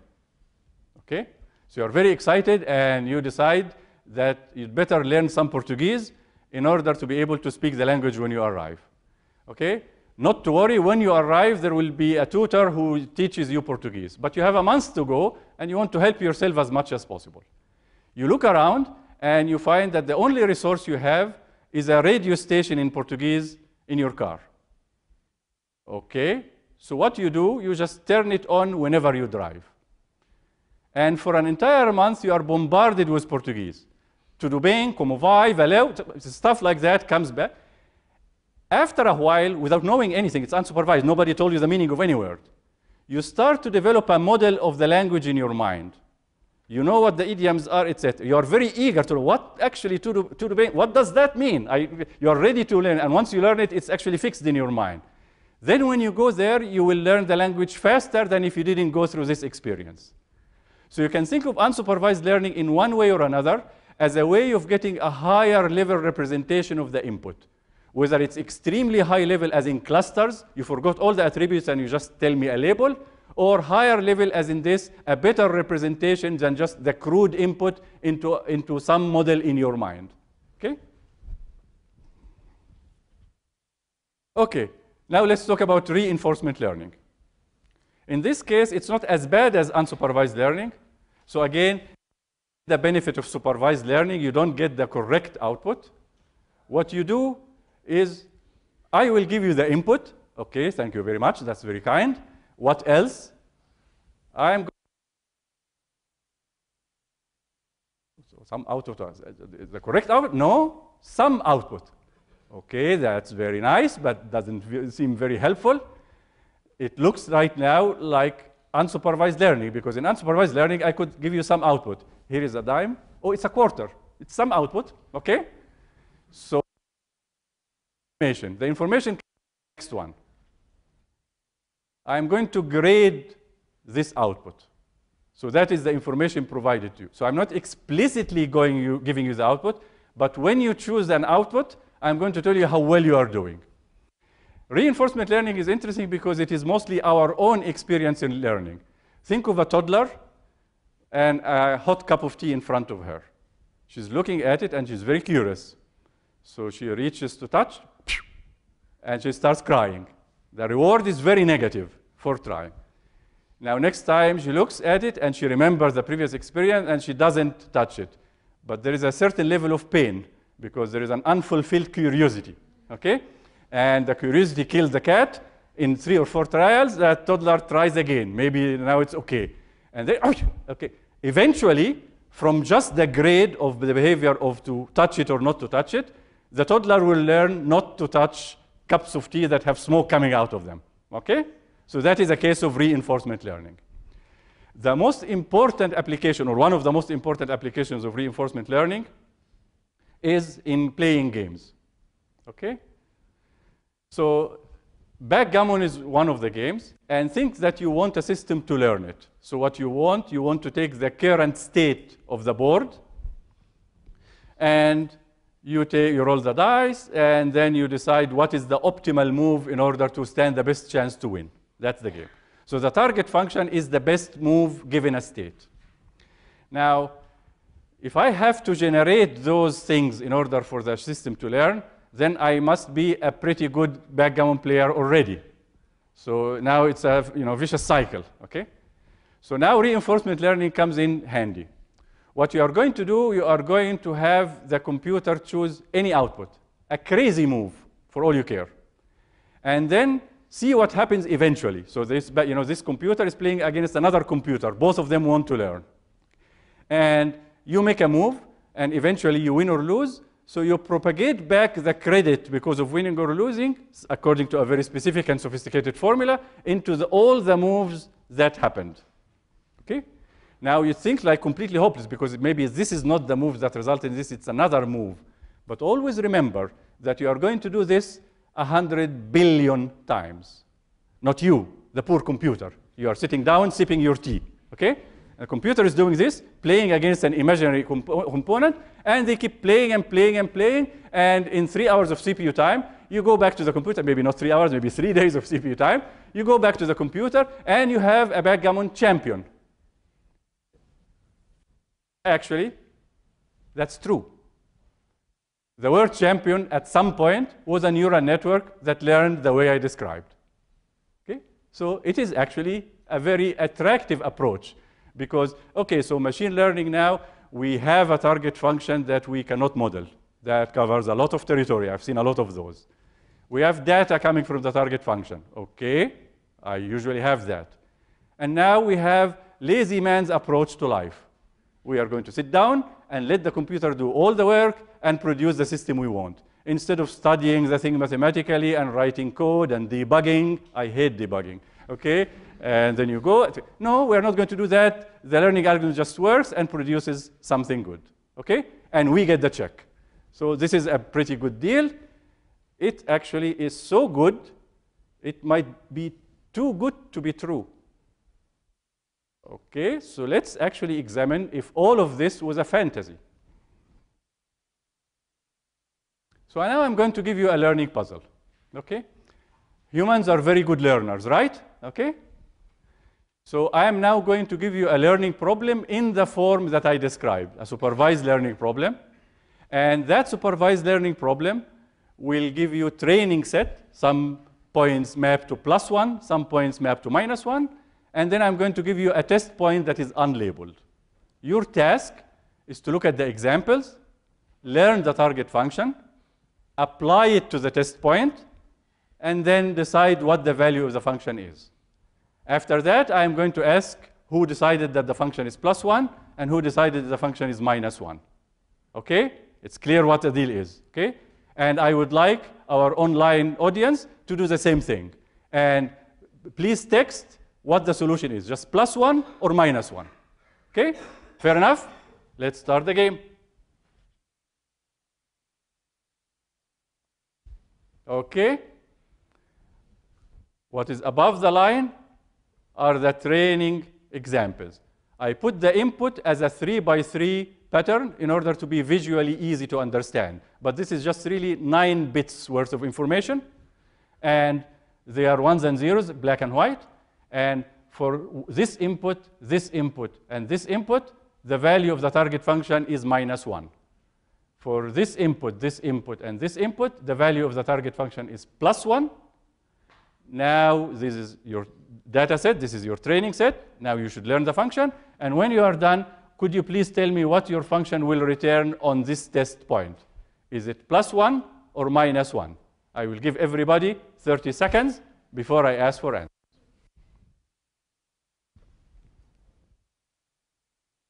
Okay? So you're very excited, and you decide that you'd better learn some Portuguese in order to be able to speak the language when you arrive. Okay? Not to worry, when you arrive, there will be a tutor who teaches you Portuguese. But you have a month to go, and you want to help yourself as much as possible. You look around, and you find that the only resource you have is a radio station in Portuguese in your car. Okay? So what you do, you just turn it on whenever you drive. And for an entire month, you are bombarded with Portuguese. Tudo bem, como vai, valeu, stuff like that comes back. After a while, without knowing anything, it's unsupervised, nobody told you the meaning of any word, you start to develop a model of the language in your mind. You know what the idioms are, etc. You are very eager to know what actually to do, to do, what does that mean? I, you are ready to learn, and once you learn it, it's actually fixed in your mind. Then when you go there, you will learn the language faster than if you didn't go through this experience. So you can think of unsupervised learning in one way or another as a way of getting a higher level representation of the input. Whether it's extremely high level as in clusters, you forgot all the attributes and you just tell me a label, or higher level as in this, a better representation than just the crude input into, into some model in your mind. Okay? Okay, now let's talk about reinforcement learning. In this case, it's not as bad as unsupervised learning. So again, the benefit of supervised learning, you don't get the correct output. What you do is, I will give you the input. Okay, thank you very much. That's very kind. What else? I am so some output. Uh, is the correct output? No, some output. Okay, that's very nice, but doesn't seem very helpful. It looks right now like unsupervised learning because in unsupervised learning I could give you some output. Here is a dime. Oh, it's a quarter. It's some output. Okay. So information. The information next one. I'm going to grade this output. So that is the information provided to you. So I'm not explicitly going you, giving you the output, but when you choose an output, I'm going to tell you how well you are doing. Reinforcement learning is interesting because it is mostly our own experience in learning. Think of a toddler and a hot cup of tea in front of her. She's looking at it and she's very curious. So she reaches to touch and she starts crying. The reward is very negative for trying. Now, next time she looks at it and she remembers the previous experience and she doesn't touch it. But there is a certain level of pain because there is an unfulfilled curiosity. Okay? And the curiosity kills the cat. In three or four trials, that toddler tries again. Maybe now it's okay. And then, okay. Eventually, from just the grade of the behavior of to touch it or not to touch it, the toddler will learn not to touch cups of tea that have smoke coming out of them. Okay? So that is a case of reinforcement learning. The most important application, or one of the most important applications of reinforcement learning, is in playing games. Okay? So backgammon is one of the games, and think that you want a system to learn it. So what you want, you want to take the current state of the board, and you, take, you roll the dice, and then you decide what is the optimal move in order to stand the best chance to win. That's the game. So the target function is the best move given a state. Now, if I have to generate those things in order for the system to learn, then I must be a pretty good backgammon player already. So now it's a you know, vicious cycle, okay? So now reinforcement learning comes in handy. What you are going to do, you are going to have the computer choose any output, a crazy move for all you care. And then see what happens eventually. So this, you know, this computer is playing against another computer. Both of them want to learn. And you make a move, and eventually you win or lose. So you propagate back the credit because of winning or losing, according to a very specific and sophisticated formula, into the, all the moves that happened. Okay? Now you think like completely hopeless because maybe this is not the move that resulted in this, it's another move. But always remember that you are going to do this 100 billion times. Not you, the poor computer. You are sitting down, sipping your tea. Okay? The computer is doing this, playing against an imaginary compo component, and they keep playing and playing and playing. And in three hours of CPU time, you go back to the computer, maybe not three hours, maybe three days of CPU time. You go back to the computer, and you have a backgammon champion. Actually, that's true. The word champion at some point was a neural network that learned the way I described. Okay? So it is actually a very attractive approach because, okay, so machine learning now, we have a target function that we cannot model that covers a lot of territory. I've seen a lot of those. We have data coming from the target function. Okay, I usually have that. And now we have lazy man's approach to life. We are going to sit down and let the computer do all the work and produce the system we want. Instead of studying the thing mathematically and writing code and debugging, I hate debugging, okay? And then you go, no, we're not going to do that. The learning algorithm just works and produces something good. Okay? And we get the check. So this is a pretty good deal. It actually is so good, it might be too good to be true. Okay, so let's actually examine if all of this was a fantasy. So now I'm going to give you a learning puzzle. Okay? Humans are very good learners, right? Okay? So I am now going to give you a learning problem in the form that I described, a supervised learning problem. And that supervised learning problem will give you training set, some points map to plus one, some points map to minus one, and then I'm going to give you a test point that is unlabeled. Your task is to look at the examples, learn the target function, apply it to the test point, and then decide what the value of the function is. After that, I'm going to ask who decided that the function is plus one and who decided that the function is minus one. Okay? It's clear what the deal is. Okay? And I would like our online audience to do the same thing. And please text what the solution is, just plus one or minus one. Okay? Fair enough? Let's start the game. Okay? What is above the line are the training examples. I put the input as a three by three pattern in order to be visually easy to understand. But this is just really nine bits worth of information. And they are ones and zeros, black and white. And for this input, this input, and this input, the value of the target function is minus one. For this input, this input, and this input, the value of the target function is plus one. Now this is your data set, this is your training set. Now you should learn the function. And when you are done, could you please tell me what your function will return on this test point? Is it plus one or minus one? I will give everybody 30 seconds before I ask for answers.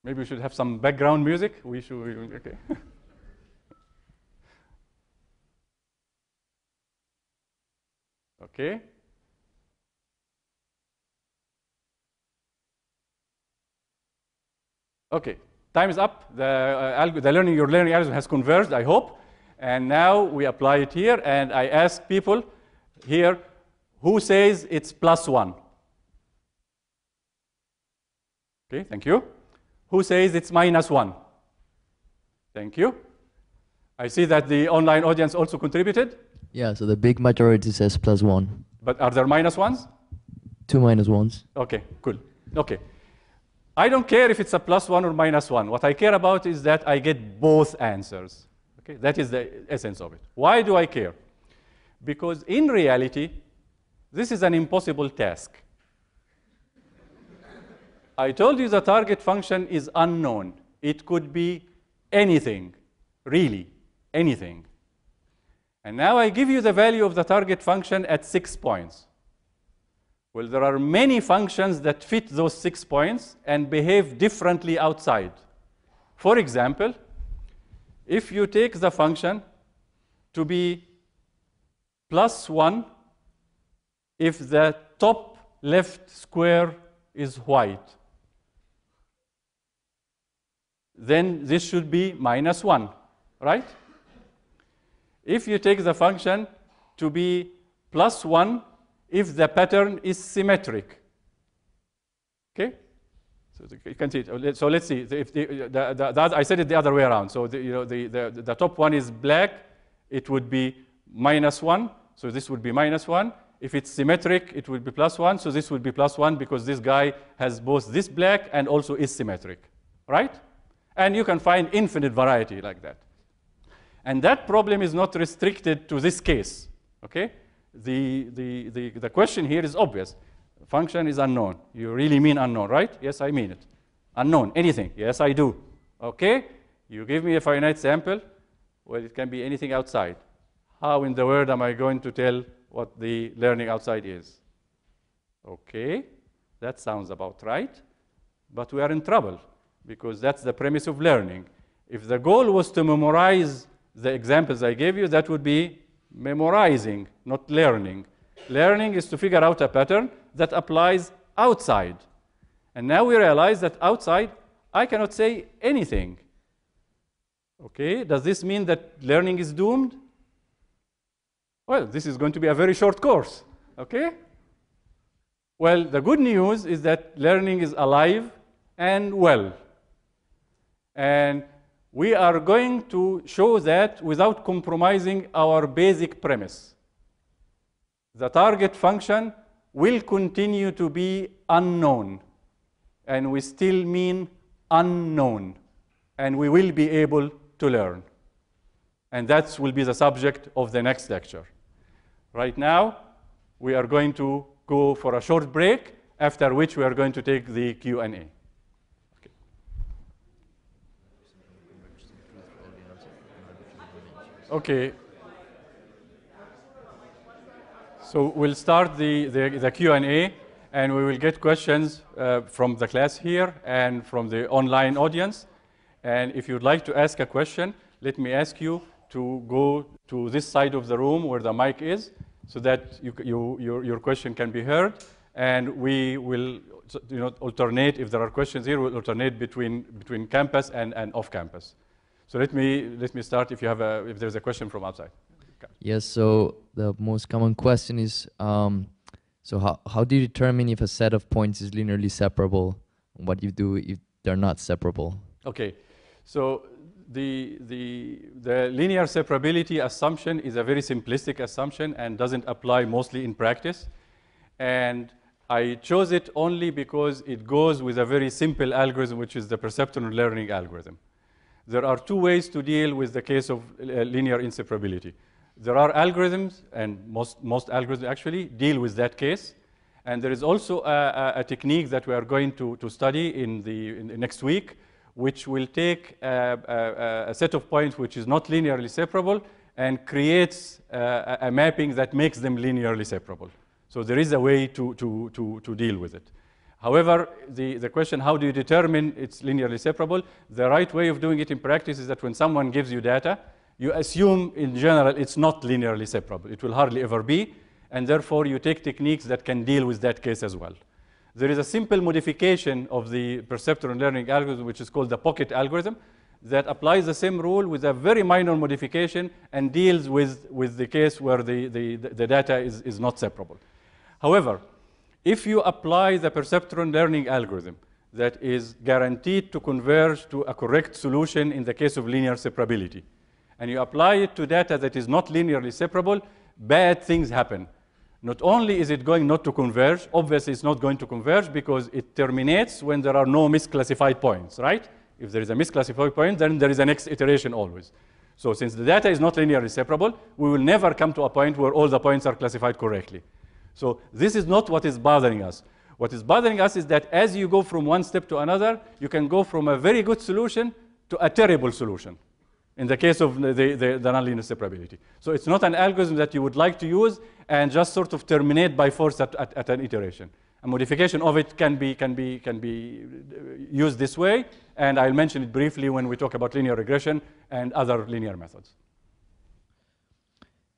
Maybe we should have some background music. We should, okay. okay. Okay, time is up. The, uh, the learning, your learning algorithm has converged, I hope. And now we apply it here, and I ask people here, who says it's plus one? Okay, thank you. Who says it's minus one? Thank you. I see that the online audience also contributed. Yeah, so the big majority says plus one. But are there minus ones? Two minus ones. Okay, cool. Okay. I don't care if it's a plus one or minus one. What I care about is that I get both answers. Okay, that is the essence of it. Why do I care? Because in reality, this is an impossible task. I told you the target function is unknown. It could be anything, really, anything. And now I give you the value of the target function at six points. Well, there are many functions that fit those six points and behave differently outside. For example, if you take the function to be plus 1 if the top left square is white, then this should be minus 1, right? If you take the function to be plus 1 if the pattern is symmetric. Okay? So you can see it. Uh, so let's see. If uh, the, the, the, the, I said it the other way around. So the, you know, the, the, the top one is black, it would be minus 1. So this would be minus 1. If it's symmetric, it would be plus 1. So this would be plus 1 because this guy has both this black and also is symmetric. Right? And you can find infinite variety like that. And that problem is not restricted to this case. Okay? the, the, the, the question here is obvious. Function is unknown. You really mean unknown, right? Yes, I mean it. Unknown, anything. Yes, I do. Okay? You give me a finite sample. Well, it can be anything outside. How in the world am I going to tell what the learning outside is? Okay, that sounds about right. But we are in trouble because that's the premise of learning. If the goal was to memorize the examples I gave you, that would be memorizing, not learning. Learning is to figure out a pattern that applies outside. And now we realize that outside, I cannot say anything. Okay, does this mean that learning is doomed? Well, this is going to be a very short course, okay? Well, the good news is that learning is alive and well. And we are going to show that without compromising our basic premise. The target function will continue to be unknown, and we still mean unknown, and we will be able to learn. And that will be the subject of the next lecture. Right now, we are going to go for a short break, after which we are going to take the Q&A. Okay. So we'll start the, the, the Q&A, and we will get questions uh, from the class here and from the online audience. And if you'd like to ask a question, let me ask you to go to this side of the room where the mic is, so that you, you, your, your question can be heard. And we will you know, alternate, if there are questions here, we'll alternate between, between campus and, and off campus. So let me, let me start if, you have a, if there's a question from outside. Yes, so the most common question is, um, so how, how do you determine if a set of points is linearly separable? What do you do if they're not separable? Okay, so the, the, the linear separability assumption is a very simplistic assumption and doesn't apply mostly in practice. And I chose it only because it goes with a very simple algorithm, which is the perceptron learning algorithm. There are two ways to deal with the case of uh, linear inseparability. There are algorithms, and most, most algorithms actually deal with that case. And there is also a, a, a technique that we are going to, to study in the, in the next week, which will take a, a, set of points which is not linearly separable and creates a, mapping that makes them linearly separable. So there is a way to, to, to, to deal with it. However, the, the question, how do you determine it's linearly separable? The right way of doing it in practice is that when someone gives you data, you assume in general it's not linearly separable. It will hardly ever be, and therefore you take techniques that can deal with that case as well. There is a simple modification of the perceptron learning algorithm, which is called the pocket algorithm, that applies the same rule with a very minor modification and deals with, with the case where the, the, the data is, is not separable. However, if you apply the perceptron learning algorithm that is guaranteed to converge to a correct solution in the case of linear separability, and you apply it to data that is not linearly separable, bad things happen. Not only is it going not to converge, obviously it's not going to converge because it terminates when there are no misclassified points, right? If there is a misclassified point, then there is a next iteration always. So since the data is not linearly separable, we will never come to a point where all the points are classified correctly. So this is not what is bothering us. What is bothering us is that as you go from one step to another, you can go from a very good solution to a terrible solution in the case of the, the, the nonlinear separability. So it's not an algorithm that you would like to use and just sort of terminate by force at, at, at an iteration. A modification of it can be, can, be, can be used this way, and I'll mention it briefly when we talk about linear regression and other linear methods.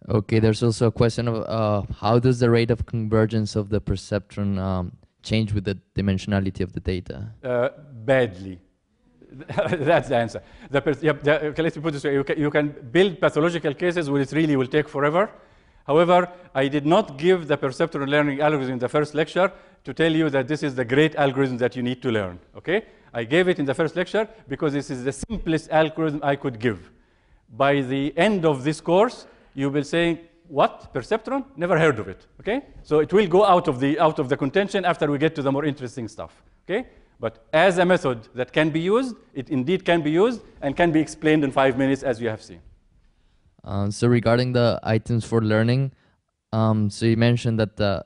Okay, there's also a question of uh, how does the rate of convergence of the perceptron um, change with the dimensionality of the data? Uh, badly. That's the answer. The the, okay, let's put it this way. You can, you can build pathological cases where it really will take forever. However, I did not give the perceptron learning algorithm in the first lecture to tell you that this is the great algorithm that you need to learn. Okay? I gave it in the first lecture because this is the simplest algorithm I could give. By the end of this course, you will say, what, perceptron? Never heard of it, okay? So it will go out of, the, out of the contention after we get to the more interesting stuff, okay? But as a method that can be used, it indeed can be used and can be explained in five minutes as you have seen. Um, so regarding the items for learning, um, so you mentioned that the,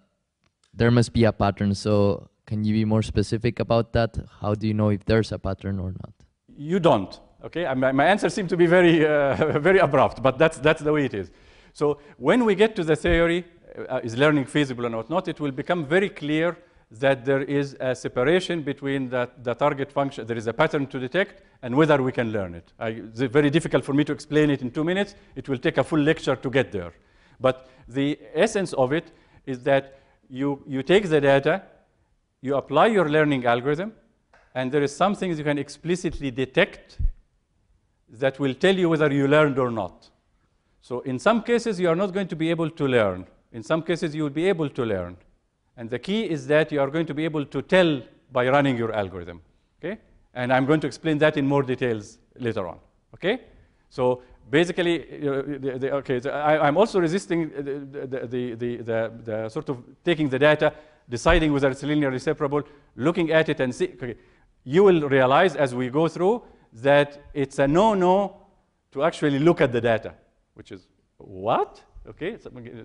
there must be a pattern. So can you be more specific about that? How do you know if there's a pattern or not? You don't. Okay, my, my answer seemed to be very, uh, very abrupt, but that's, that's the way it is. So when we get to the theory, uh, is learning feasible or not, it will become very clear that there is a separation between the, the target function, there is a pattern to detect, and whether we can learn it. I, it's very difficult for me to explain it in two minutes. It will take a full lecture to get there. But the essence of it is that you, you take the data, you apply your learning algorithm, and there is some things you can explicitly detect that will tell you whether you learned or not. So in some cases, you are not going to be able to learn. In some cases, you will be able to learn. And the key is that you are going to be able to tell by running your algorithm. Okay? And I'm going to explain that in more details later on. Okay? So basically, uh, okay, I, am also resisting the, the, the, the, sort of taking the data, deciding whether it's linearly separable, looking at it and see. Okay, you will realize as we go through that it's a no-no to actually look at the data, which is what? Okay,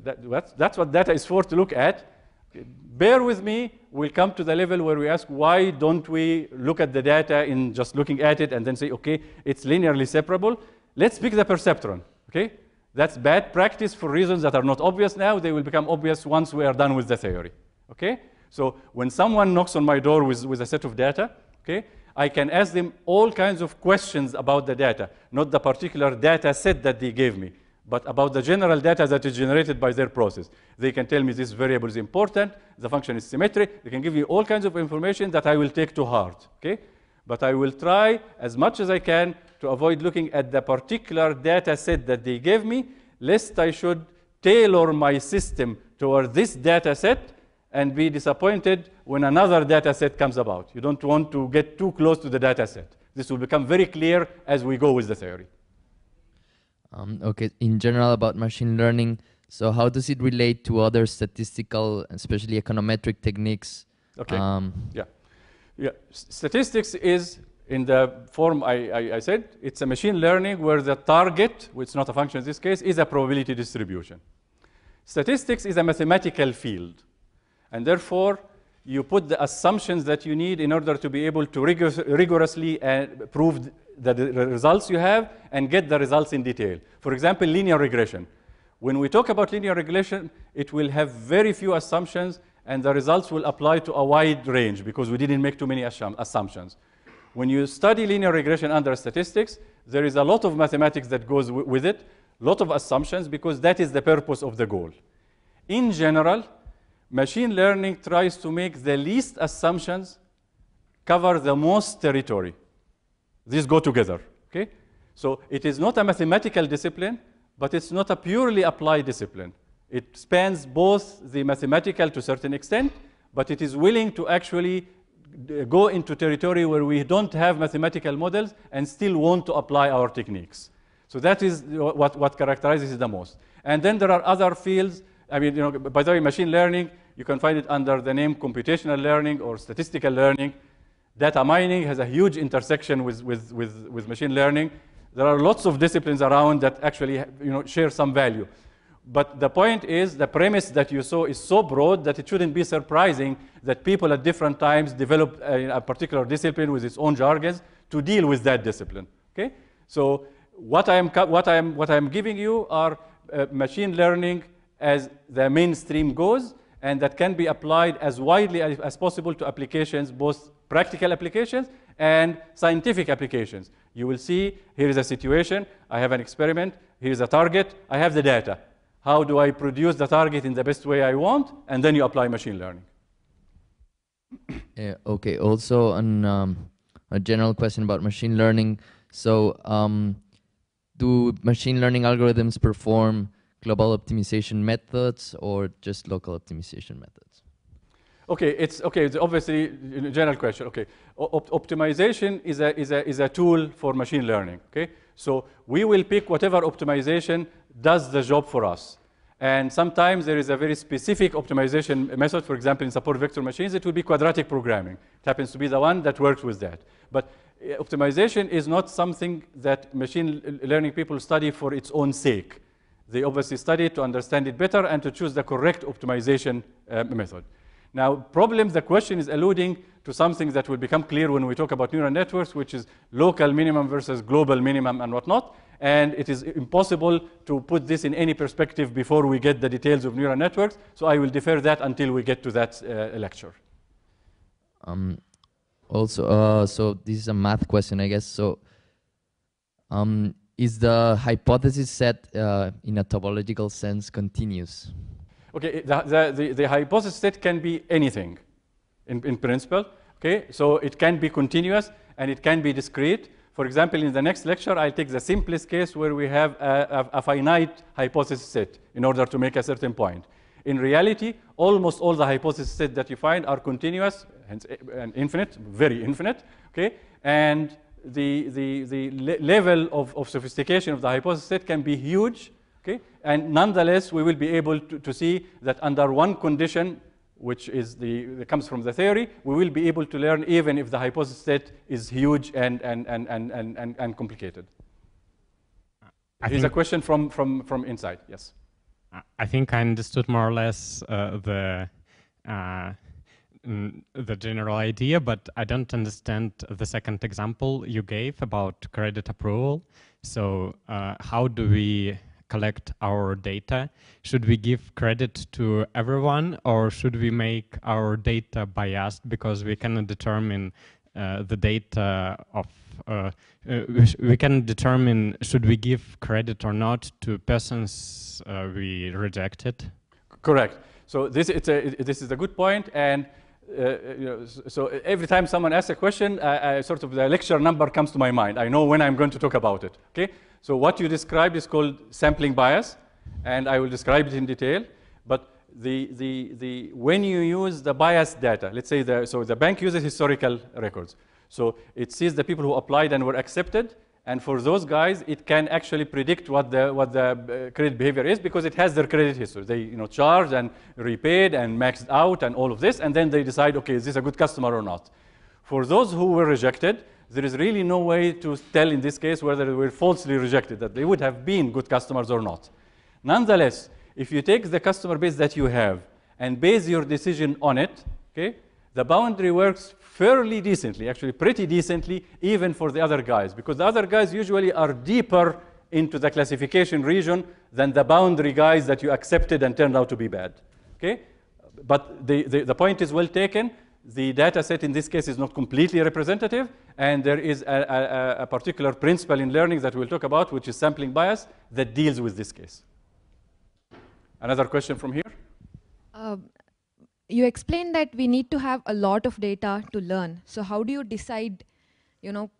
that's, that's what data is for to look at. Bear with me, we'll come to the level where we ask why don't we look at the data in just looking at it and then say, okay, it's linearly separable. Let's pick the perceptron, okay? That's bad practice for reasons that are not obvious now. They will become obvious once we are done with the theory, okay? So when someone knocks on my door with, with a set of data, okay, I can ask them all kinds of questions about the data, not the particular data set that they gave me but about the general data that is generated by their process. They can tell me this variable is important, the function is symmetric. They can give me all kinds of information that I will take to heart, okay? But I will try as much as I can to avoid looking at the particular data set that they gave me, lest I should tailor my system toward this data set and be disappointed when another data set comes about. You don't want to get too close to the data set. This will become very clear as we go with the theory. Um, okay, in general about machine learning, so how does it relate to other statistical, especially econometric techniques? Okay. Um, yeah. Yeah. Statistics is in the form I, I, I, said, it's a machine learning where the target, which is not a function in this case, is a probability distribution. Statistics is a mathematical field. And therefore, you put the assumptions that you need in order to be able to rigor rigorously uh, prove the, the results you have and get the results in detail. For example, linear regression. When we talk about linear regression, it will have very few assumptions and the results will apply to a wide range because we didn't make too many assumptions. When you study linear regression under statistics, there is a lot of mathematics that goes with it, a lot of assumptions because that is the purpose of the goal. In general, machine learning tries to make the least assumptions cover the most territory. These go together, okay? So it is not a mathematical discipline, but it's not a purely applied discipline. It spans both the mathematical to a certain extent, but it is willing to actually uh, go into territory where we don't have mathematical models and still want to apply our techniques. So that is uh, what, what characterizes it the most. And then there are other fields. I mean, you know, by the way, machine learning, you can find it under the name computational learning or statistical learning. Data mining has a huge intersection with, with, with, with machine learning. There are lots of disciplines around that actually you know, share some value. But the point is, the premise that you saw is so broad that it shouldn't be surprising that people at different times develop a, a particular discipline with its own jargons to deal with that discipline. Okay? So what I am, what I am, what I am giving you are uh, machine learning as the mainstream goes, and that can be applied as widely as, possible to applications, both practical applications and scientific applications. You will see here is a situation, I have an experiment, here is a target, I have the data. How do I produce the target in the best way I want? And then you apply machine learning. Yeah, okay, also an, um, a general question about machine learning. So um, do machine learning algorithms perform global optimization methods or just local optimization methods? Okay, it's okay. It's obviously a general question. Okay, Op optimization is a is a is a tool for machine learning. Okay, so we will pick whatever optimization does the job for us. And sometimes there is a very specific optimization method. For example, in support vector machines, it will be quadratic programming. It happens to be the one that works with that. But uh, optimization is not something that machine learning people study for its own sake. They obviously study it to understand it better and to choose the correct optimization uh, method. Now, problem, the question is alluding to something that will become clear when we talk about neural networks, which is local minimum versus global minimum and whatnot. And it is impossible to put this in any perspective before we get the details of neural networks. So I will defer that until we get to that uh, lecture. Um, also, uh, so this is a math question, I guess. So um, is the hypothesis set uh, in a topological sense continuous? Okay, the, the, the, the hypothesis set can be anything. in, in principle. Okay, so it can be continuous and it can be discrete. For example, in the next lecture, I'll take the simplest case where we have a, a, a finite hypothesis set in order to make a certain point. In reality, almost all the hypothesis sets that you find are continuous, hence and infinite, very infinite, okay? And the, the, the le level of, of sophistication of the hypothesis set can be huge, okay? And nonetheless, we will be able to, to see that under one condition, which is the, that comes from the theory, we will be able to learn even if the hypothesis set is huge and, and, and, and, and, and, and complicated. I Here's a question from, from, from inside, yes. I think I understood more or less uh, the uh, the general idea, but I don't understand the second example you gave about credit approval. So uh, how do we collect our data? Should we give credit to everyone, or should we make our data biased because we cannot determine uh, the data of uh, uh, we, can determine should we give credit or not to persons uh, we rejected. Correct. So this, a, this is a good point, and Uh, uh, you know, so every time someone asks a question, I, I sort of the lecture number comes to my mind. I know when I'm going to talk about it. Okay. So what you described is called sampling bias, and I will describe it in detail. But the, the, the, when you use the bias data, let's say the, so the bank uses historical records. So it sees the people who applied and were accepted, and for those guys, it can actually predict what the, what the uh, credit behavior is because it has their credit history. They you know, charged and repaid and maxed out and all of this, and then they decide, okay, is this a good customer or not? For those who were rejected, there is really no way to tell in this case whether they were falsely rejected, that they would have been good customers or not. Nonetheless, if you take the customer base that you have and base your decision on it, okay, the boundary works fairly decently, actually pretty decently, even for the other guys, because the other guys usually are deeper into the classification region than the boundary guys that you accepted and turned out to be bad. Okay? But the, the, the point is well taken. The data set in this case is not completely representative, and there is a, a, a particular principle in learning that we'll talk about, which is sampling bias, that deals with this case. Another question from here? Uh, you explained that we need to have a lot of data to learn. So how do you decide, you know,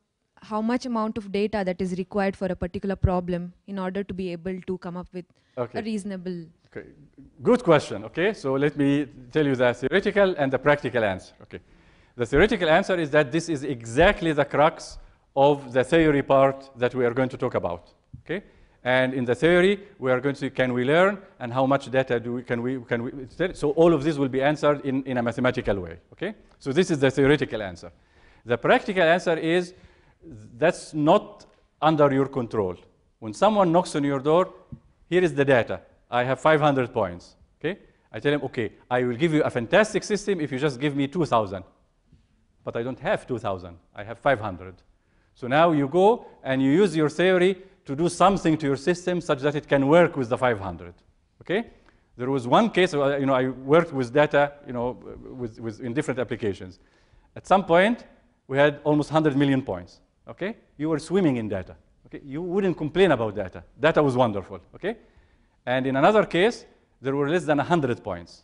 how much amount of data that is required for a particular problem in order to be able to come up with Okay. a reasonable? Okay, good question. Okay, so let me tell you the theoretical and the practical answer. Okay, the theoretical answer is that this is exactly the crux of the theory part that we are going to talk about. Okay, and in the theory we are going to can we learn and how much data do we can we can we so all of this will be answered in in a mathematical way. Okay, so this is the theoretical answer. The practical answer is that's not under your control. When someone knocks on your door, here is the data. I have 500 points. Okay? I tell him, okay, I will give you a fantastic system if you just give me 2,000. But I don't have 2,000. I have 500. So now you go and you use your theory to do something to your system such that it can work with the 500. Okay? There was one case, uh, you know, I worked with data, you know, with, with, in different applications. At some point, we had almost 100 million points. Okay? You were swimming in data. Okay? You wouldn't complain about data. Data was wonderful. Okay? And in another case, there were less than 100 points.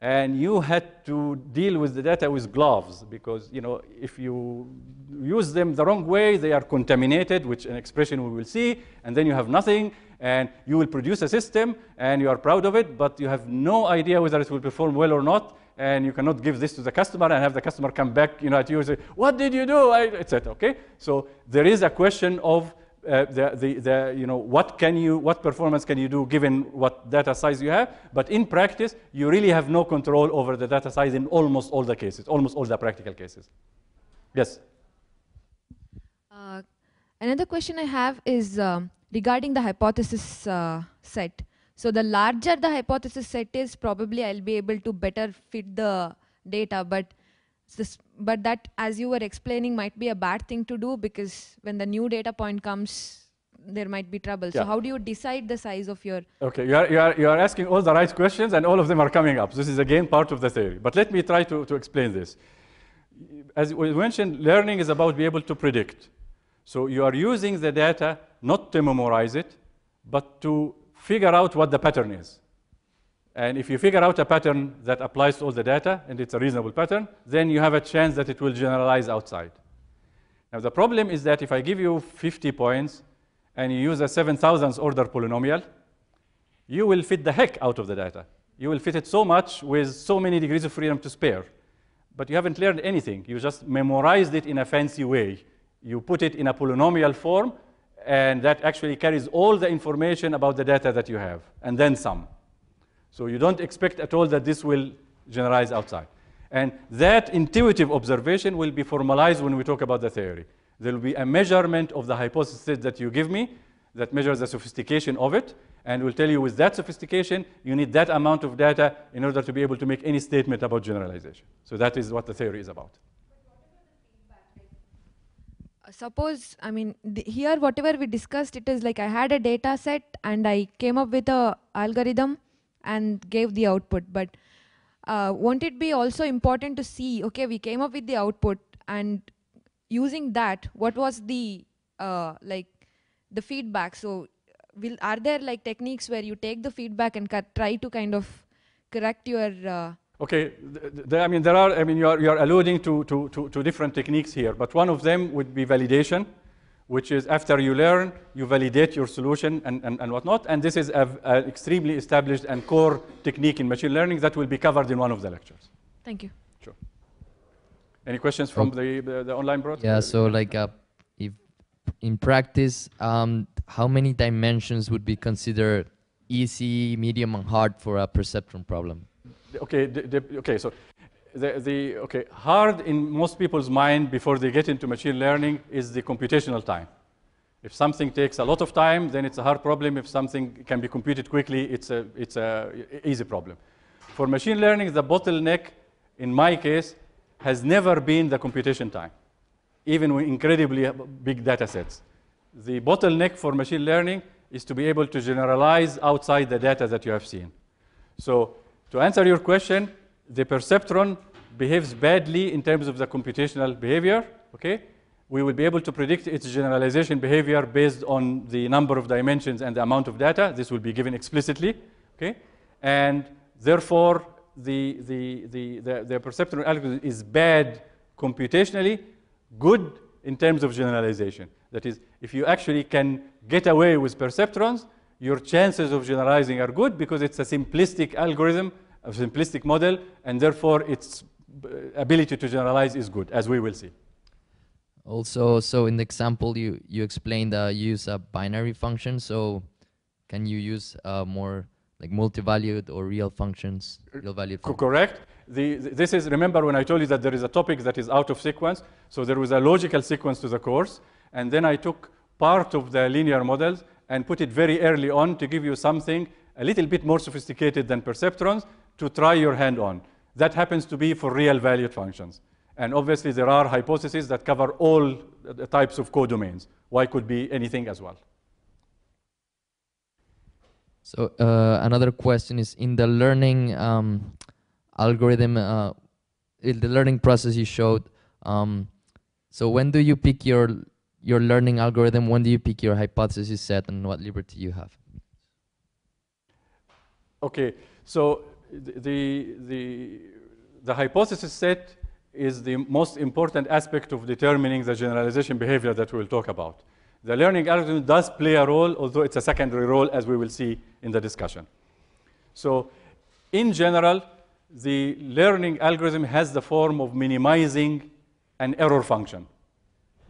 And you had to deal with the data with gloves because, you know, if you use them the wrong way, they are contaminated, which an expression we will see, and then you have nothing, and you will produce a system, and you are proud of it, but you have no idea whether it will perform well or not, and you cannot give this to the customer and have the customer come back, you know, at you and say, what did you do, etc. Okay, so there is a question of uh, the, the, the, you know, what can you, what performance can you do given what data size you have? But in practice, you really have no control over the data size in almost all the cases, almost all the practical cases. Yes. Uh, another question I have is um, regarding the hypothesis uh, set. So the larger the hypothesis set is, probably I'll be able to better fit the data. But this, but that, as you were explaining, might be a bad thing to do because when the new data point comes, there might be trouble. So how do you decide the size of your? Okay, you are, you, are, you are asking all the right questions, and all of them are coming up. This is again part of the theory. But let me try to, to explain this. As we mentioned, learning is about being able to predict. So you are using the data not to memorize it, but to figure out what the pattern is. And if you figure out a pattern that applies to all the data, and it's a reasonable pattern, then you have a chance that it will generalize outside. Now, the problem is that if I give you 50 points and you use a 7,000th order polynomial, you will fit the heck out of the data. You will fit it so much with so many degrees of freedom to spare. But you haven't learned anything. You just memorized it in a fancy way. You put it in a polynomial form, and that actually carries all the information about the data that you have, and then some. So you don't expect at all that this will generalize outside. And that intuitive observation will be formalized when we talk about the theory. There will be a measurement of the hypothesis that you give me that measures the sophistication of it, and will tell you with that sophistication, you need that amount of data in order to be able to make any statement about generalization. So that is what the theory is about. Uh, suppose i mean here whatever we discussed it is like i had a data set and i came up with a algorithm and gave the output. But uh, won't it be also important to see okay we came up with the output and using that what was the uh, like the feedback? So will are there like techniques where you take the feedback and try to kind of correct your uh, Okay, I mean, there are, I mean, you're, you're alluding to, to, to, to, different techniques here, but one of them would be validation, which is after you learn, you validate your solution and, and, and whatnot. And this is an extremely established and core technique in machine learning that will be covered in one of the lectures. Thank you. Sure. Any questions from the, the, the, online broadcast? Yeah, so like uh, if in practice, um, how many dimensions would be considered easy, medium, and hard for a perceptron problem? okay, the, the, okay, so the, the, okay, hard in most people's mind before they get into machine learning is the computational time. If something takes a lot of time, then it's a hard problem. If something can be computed quickly, it's a, it's a easy problem. For machine learning, the bottleneck, in my case, has never been the computation time, even with incredibly big data sets. The bottleneck for machine learning is to be able to generalize outside the data that you have seen. So to answer your question, the perceptron behaves badly in terms of the computational behavior, okay? We will be able to predict its generalization behavior based on the number of dimensions and the amount of data. This will be given explicitly, okay? And therefore, the, the, the, the, the perceptron algorithm is bad computationally, good in terms of generalization. That is, if you actually can get away with perceptrons, your chances of generalizing are good because it's a simplistic algorithm, a simplistic model, and therefore its ability to generalize is good, as we will see. Also, so in the example you, you explained uh, use a binary function, so can you use uh, more like multi-valued or real functions, real valued functions? Correct. The, this is, remember when I told you that there is a topic that is out of sequence, so there was a logical sequence to the course, and then I took part of the linear models and put it very early on to give you something a little bit more sophisticated than perceptrons to try your hand on. That happens to be for real valued functions. And obviously, there are hypotheses that cover all the types of codomains. Y could be anything as well. So uh, another question is, in the learning um, algorithm, uh, in the learning process you showed, um, so when do you pick your your learning algorithm, when do you pick your hypothesis set and what liberty you have? Okay, so the, the, the hypothesis set is the most important aspect of determining the generalization behavior that we'll talk about. The learning algorithm does play a role, although it's a secondary role, as we will see in the discussion. So in general, the learning algorithm has the form of minimizing an error function.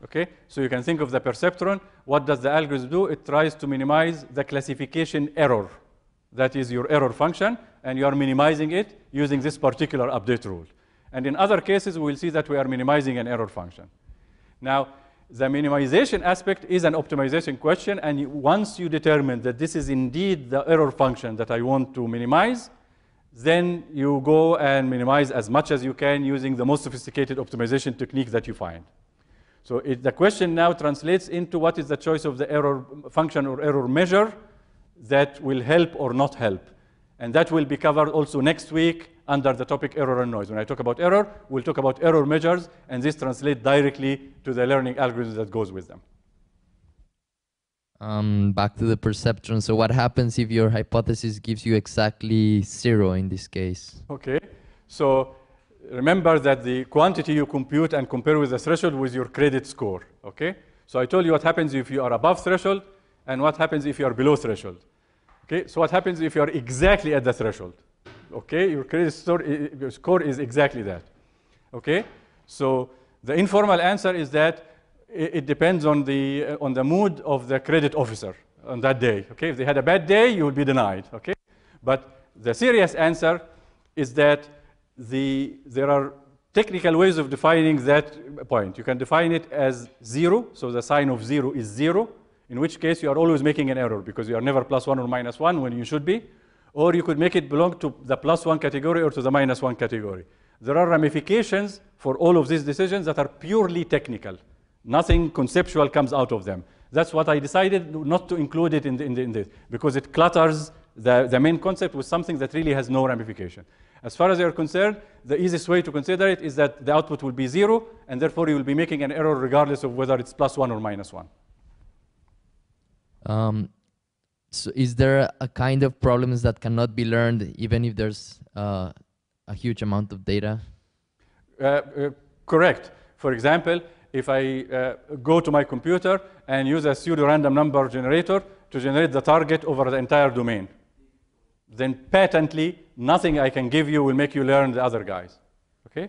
Okay, so you can think of the perceptron. What does the algorithm do? It tries to minimize the classification error. That is your error function, and you are minimizing it using this particular update rule. And in other cases, we will see that we are minimizing an error function. Now, the minimization aspect is an optimization question, and once you determine that this is indeed the error function that I want to minimize, then you go and minimize as much as you can using the most sophisticated optimization technique that you find. So it, the question now translates into what is the choice of the error function or error measure that will help or not help. And that will be covered also next week under the topic error and noise. When I talk about error, we'll talk about error measures, and this translates directly to the learning algorithm that goes with them. Um, back to the perceptron. So what happens if your hypothesis gives you exactly zero in this case? Okay, so remember that the quantity you compute and compare with the threshold with your credit score, okay? So I told you what happens if you are above threshold and what happens if you are below threshold. Okay, so what happens if you are exactly at the threshold? Okay, your credit score, is exactly that. Okay, so the informal answer is that it, it depends on the, uh, on the mood of the credit officer on that day. Okay, if they had a bad day, you will be denied. Okay, but the serious answer is that the, there are technical ways of defining that point. You can define it as zero, so the sign of zero is zero, in which case you are always making an error because you are never plus one or minus one when you should be. Or you could make it belong to the plus one category or to the minus one category. There are ramifications for all of these decisions that are purely technical. Nothing conceptual comes out of them. That's what I decided not to include it in, the, in, the, in this because it clutters the, the main concept with something that really has no ramification. As far as you're concerned, the easiest way to consider it is that the output will be zero, and therefore you will be making an error regardless of whether it's plus one or minus one. Um, so is there a kind of problems that cannot be learned even if there's uh, a huge amount of data? Uh, uh, correct. For example, if I uh, go to my computer and use a pseudo-random number generator to generate the target over the entire domain, then patently nothing I can give you will make you learn the other guys. Okay?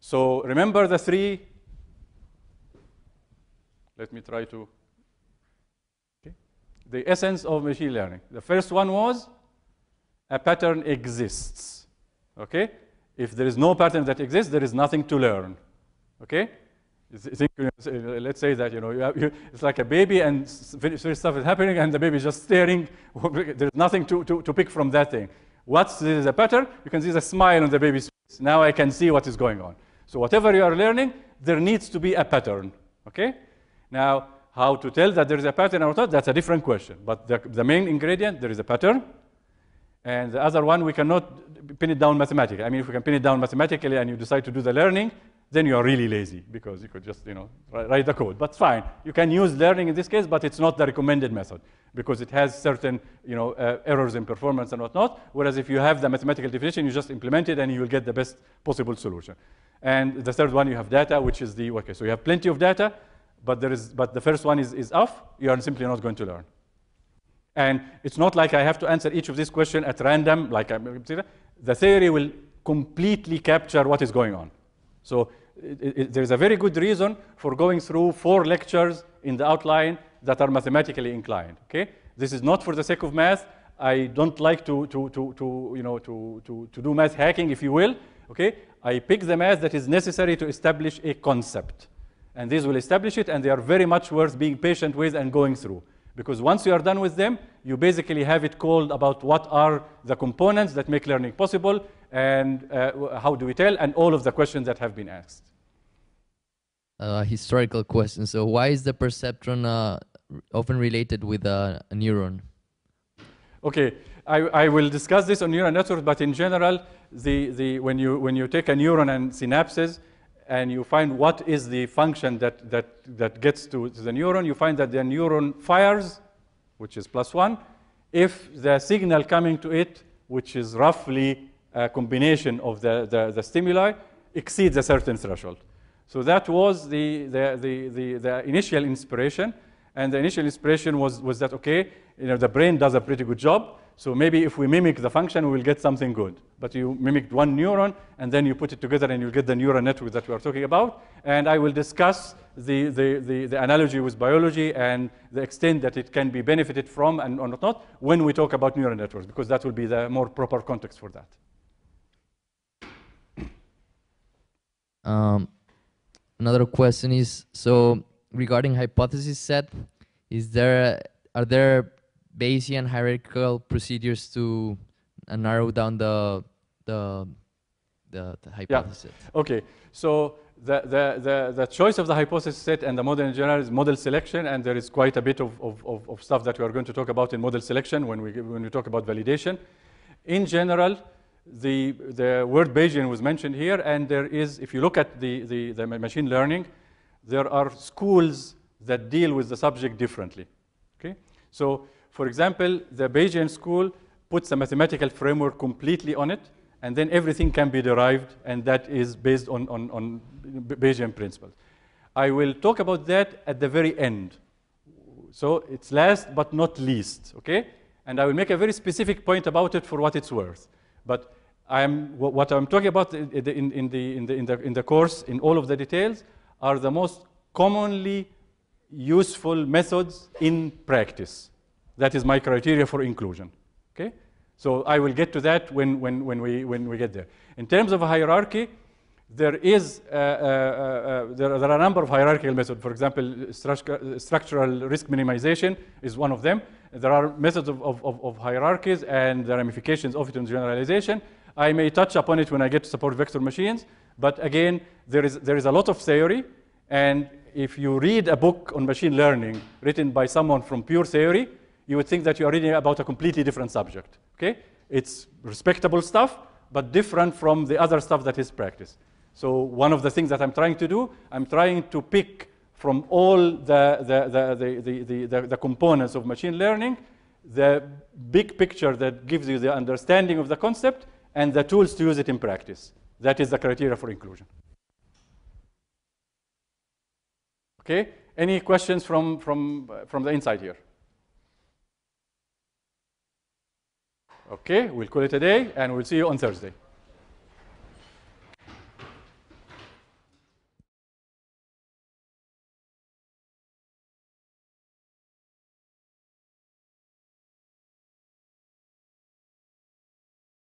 So remember the three. Let me try to. The essence of machine learning. The first one was a pattern exists. Okay? If there is no pattern that exists, there is nothing to learn. Okay? Think, uh, uh, let's say that you know you have, you, it's like a baby and stuff is happening and the baby is just staring. There's nothing to, to, to pick from that thing. What's the pattern? You can see the smile on the baby's face. Now I can see what is going on. So whatever you are learning, there needs to be a pattern. Okay? Now, how to tell that there is a pattern or not, that's a different question. But the, the main ingredient, there is a pattern. And the other one, we cannot pin it down mathematically. I mean, if we can pin it down mathematically and you decide to do the learning, then you are really lazy because you could just, you know, write the code. But fine, you can use learning in this case, but it's not the recommended method because it has certain, you know, uh, errors in performance and whatnot. Whereas if you have the mathematical definition, you just implement it and you will get the best possible solution. And the third one, you have data, which is the, okay, so you have plenty of data, but, there is, but the first one is, is off, you are simply not going to learn. And it's not like I have to answer each of these questions at random, like I'm, the theory will completely capture what is going on. So it, it, there's a very good reason for going through four lectures in the outline that are mathematically inclined. Okay, this is not for the sake of math. I don't like to, to, to, to, you know, to, to, to do math hacking, if you will. Okay, I pick the math that is necessary to establish a concept. And these will establish it, and they are very much worth being patient with and going through. Because once you are done with them, you basically have it called about what are the components that make learning possible, and uh, how do we tell, and all of the questions that have been asked. Uh, historical question. So why is the perceptron uh, often related with a, a neuron? Okay, I, I, will discuss this on neural networks, but in general, the, the, when, you, when you take a neuron and synapses, and you find what is the function that, that, that gets to, the neuron, you find that the neuron fires, which is plus one, if the signal coming to it, which is roughly a combination of the, the, the stimuli, exceeds a certain threshold. So that was the, the, the, the, the initial inspiration. And the initial inspiration was, was that, okay, you know, the brain does a pretty good job. So maybe if we mimic the function, we will get something good. But you mimicked one neuron, and then you put it together, and you'll get the neural network that we are talking about. And I will discuss the, the, the, the analogy with biology and the extent that it can be benefited from and or not when we talk about neural networks, because that will be the more proper context for that. Um, another question is, so regarding hypothesis set, is there, are there Bayesian hierarchical procedures to uh, narrow down the the the, the hypothesis. Yeah. Okay. So the, the, the, the choice of the hypothesis set and the model in general is model selection, and there is quite a bit of, of, of, of stuff that we are going to talk about in model selection when we, when we talk about validation. In general, the, the word Bayesian was mentioned here, and there is, if you look at the, the, the machine learning, there are schools that deal with the subject differently. Okay? So, for example, the Bayesian school puts a mathematical framework completely on it, and then everything can be derived, and that is based on, on, on Bayesian principles. I will talk about that at the very end. So it's last but not least, okay? And I will make a very specific point about it for what it's worth. But I'm, what I'm talking about in, in, in, the, in, the, in, the, in the course, in all of the details, are the most commonly useful methods in practice. That is my criteria for inclusion, okay? So I will get to that when, when, when, we, when we get there. In terms of a hierarchy, there is uh, uh, uh, there, there, are a number of hierarchical methods. For example, stru structural risk minimization is one of them. There are methods of, of, of, hierarchies and the ramifications of it in generalization. I may touch upon it when I get to support vector machines. But again, there is, there is a lot of theory. And if you read a book on machine learning written by someone from pure theory, you would think that you are reading about a completely different subject. Okay? It's respectable stuff, but different from the other stuff that is practiced. So one of the things that I'm trying to do, I'm trying to pick from all the, the, the, the, the, the, components of machine learning, the big picture that gives you the understanding of the concept and the tools to use it in practice. That is the criteria for inclusion. Okay, any questions from, from, from the inside here? Okay, we'll call it a day and we'll see you on Thursday.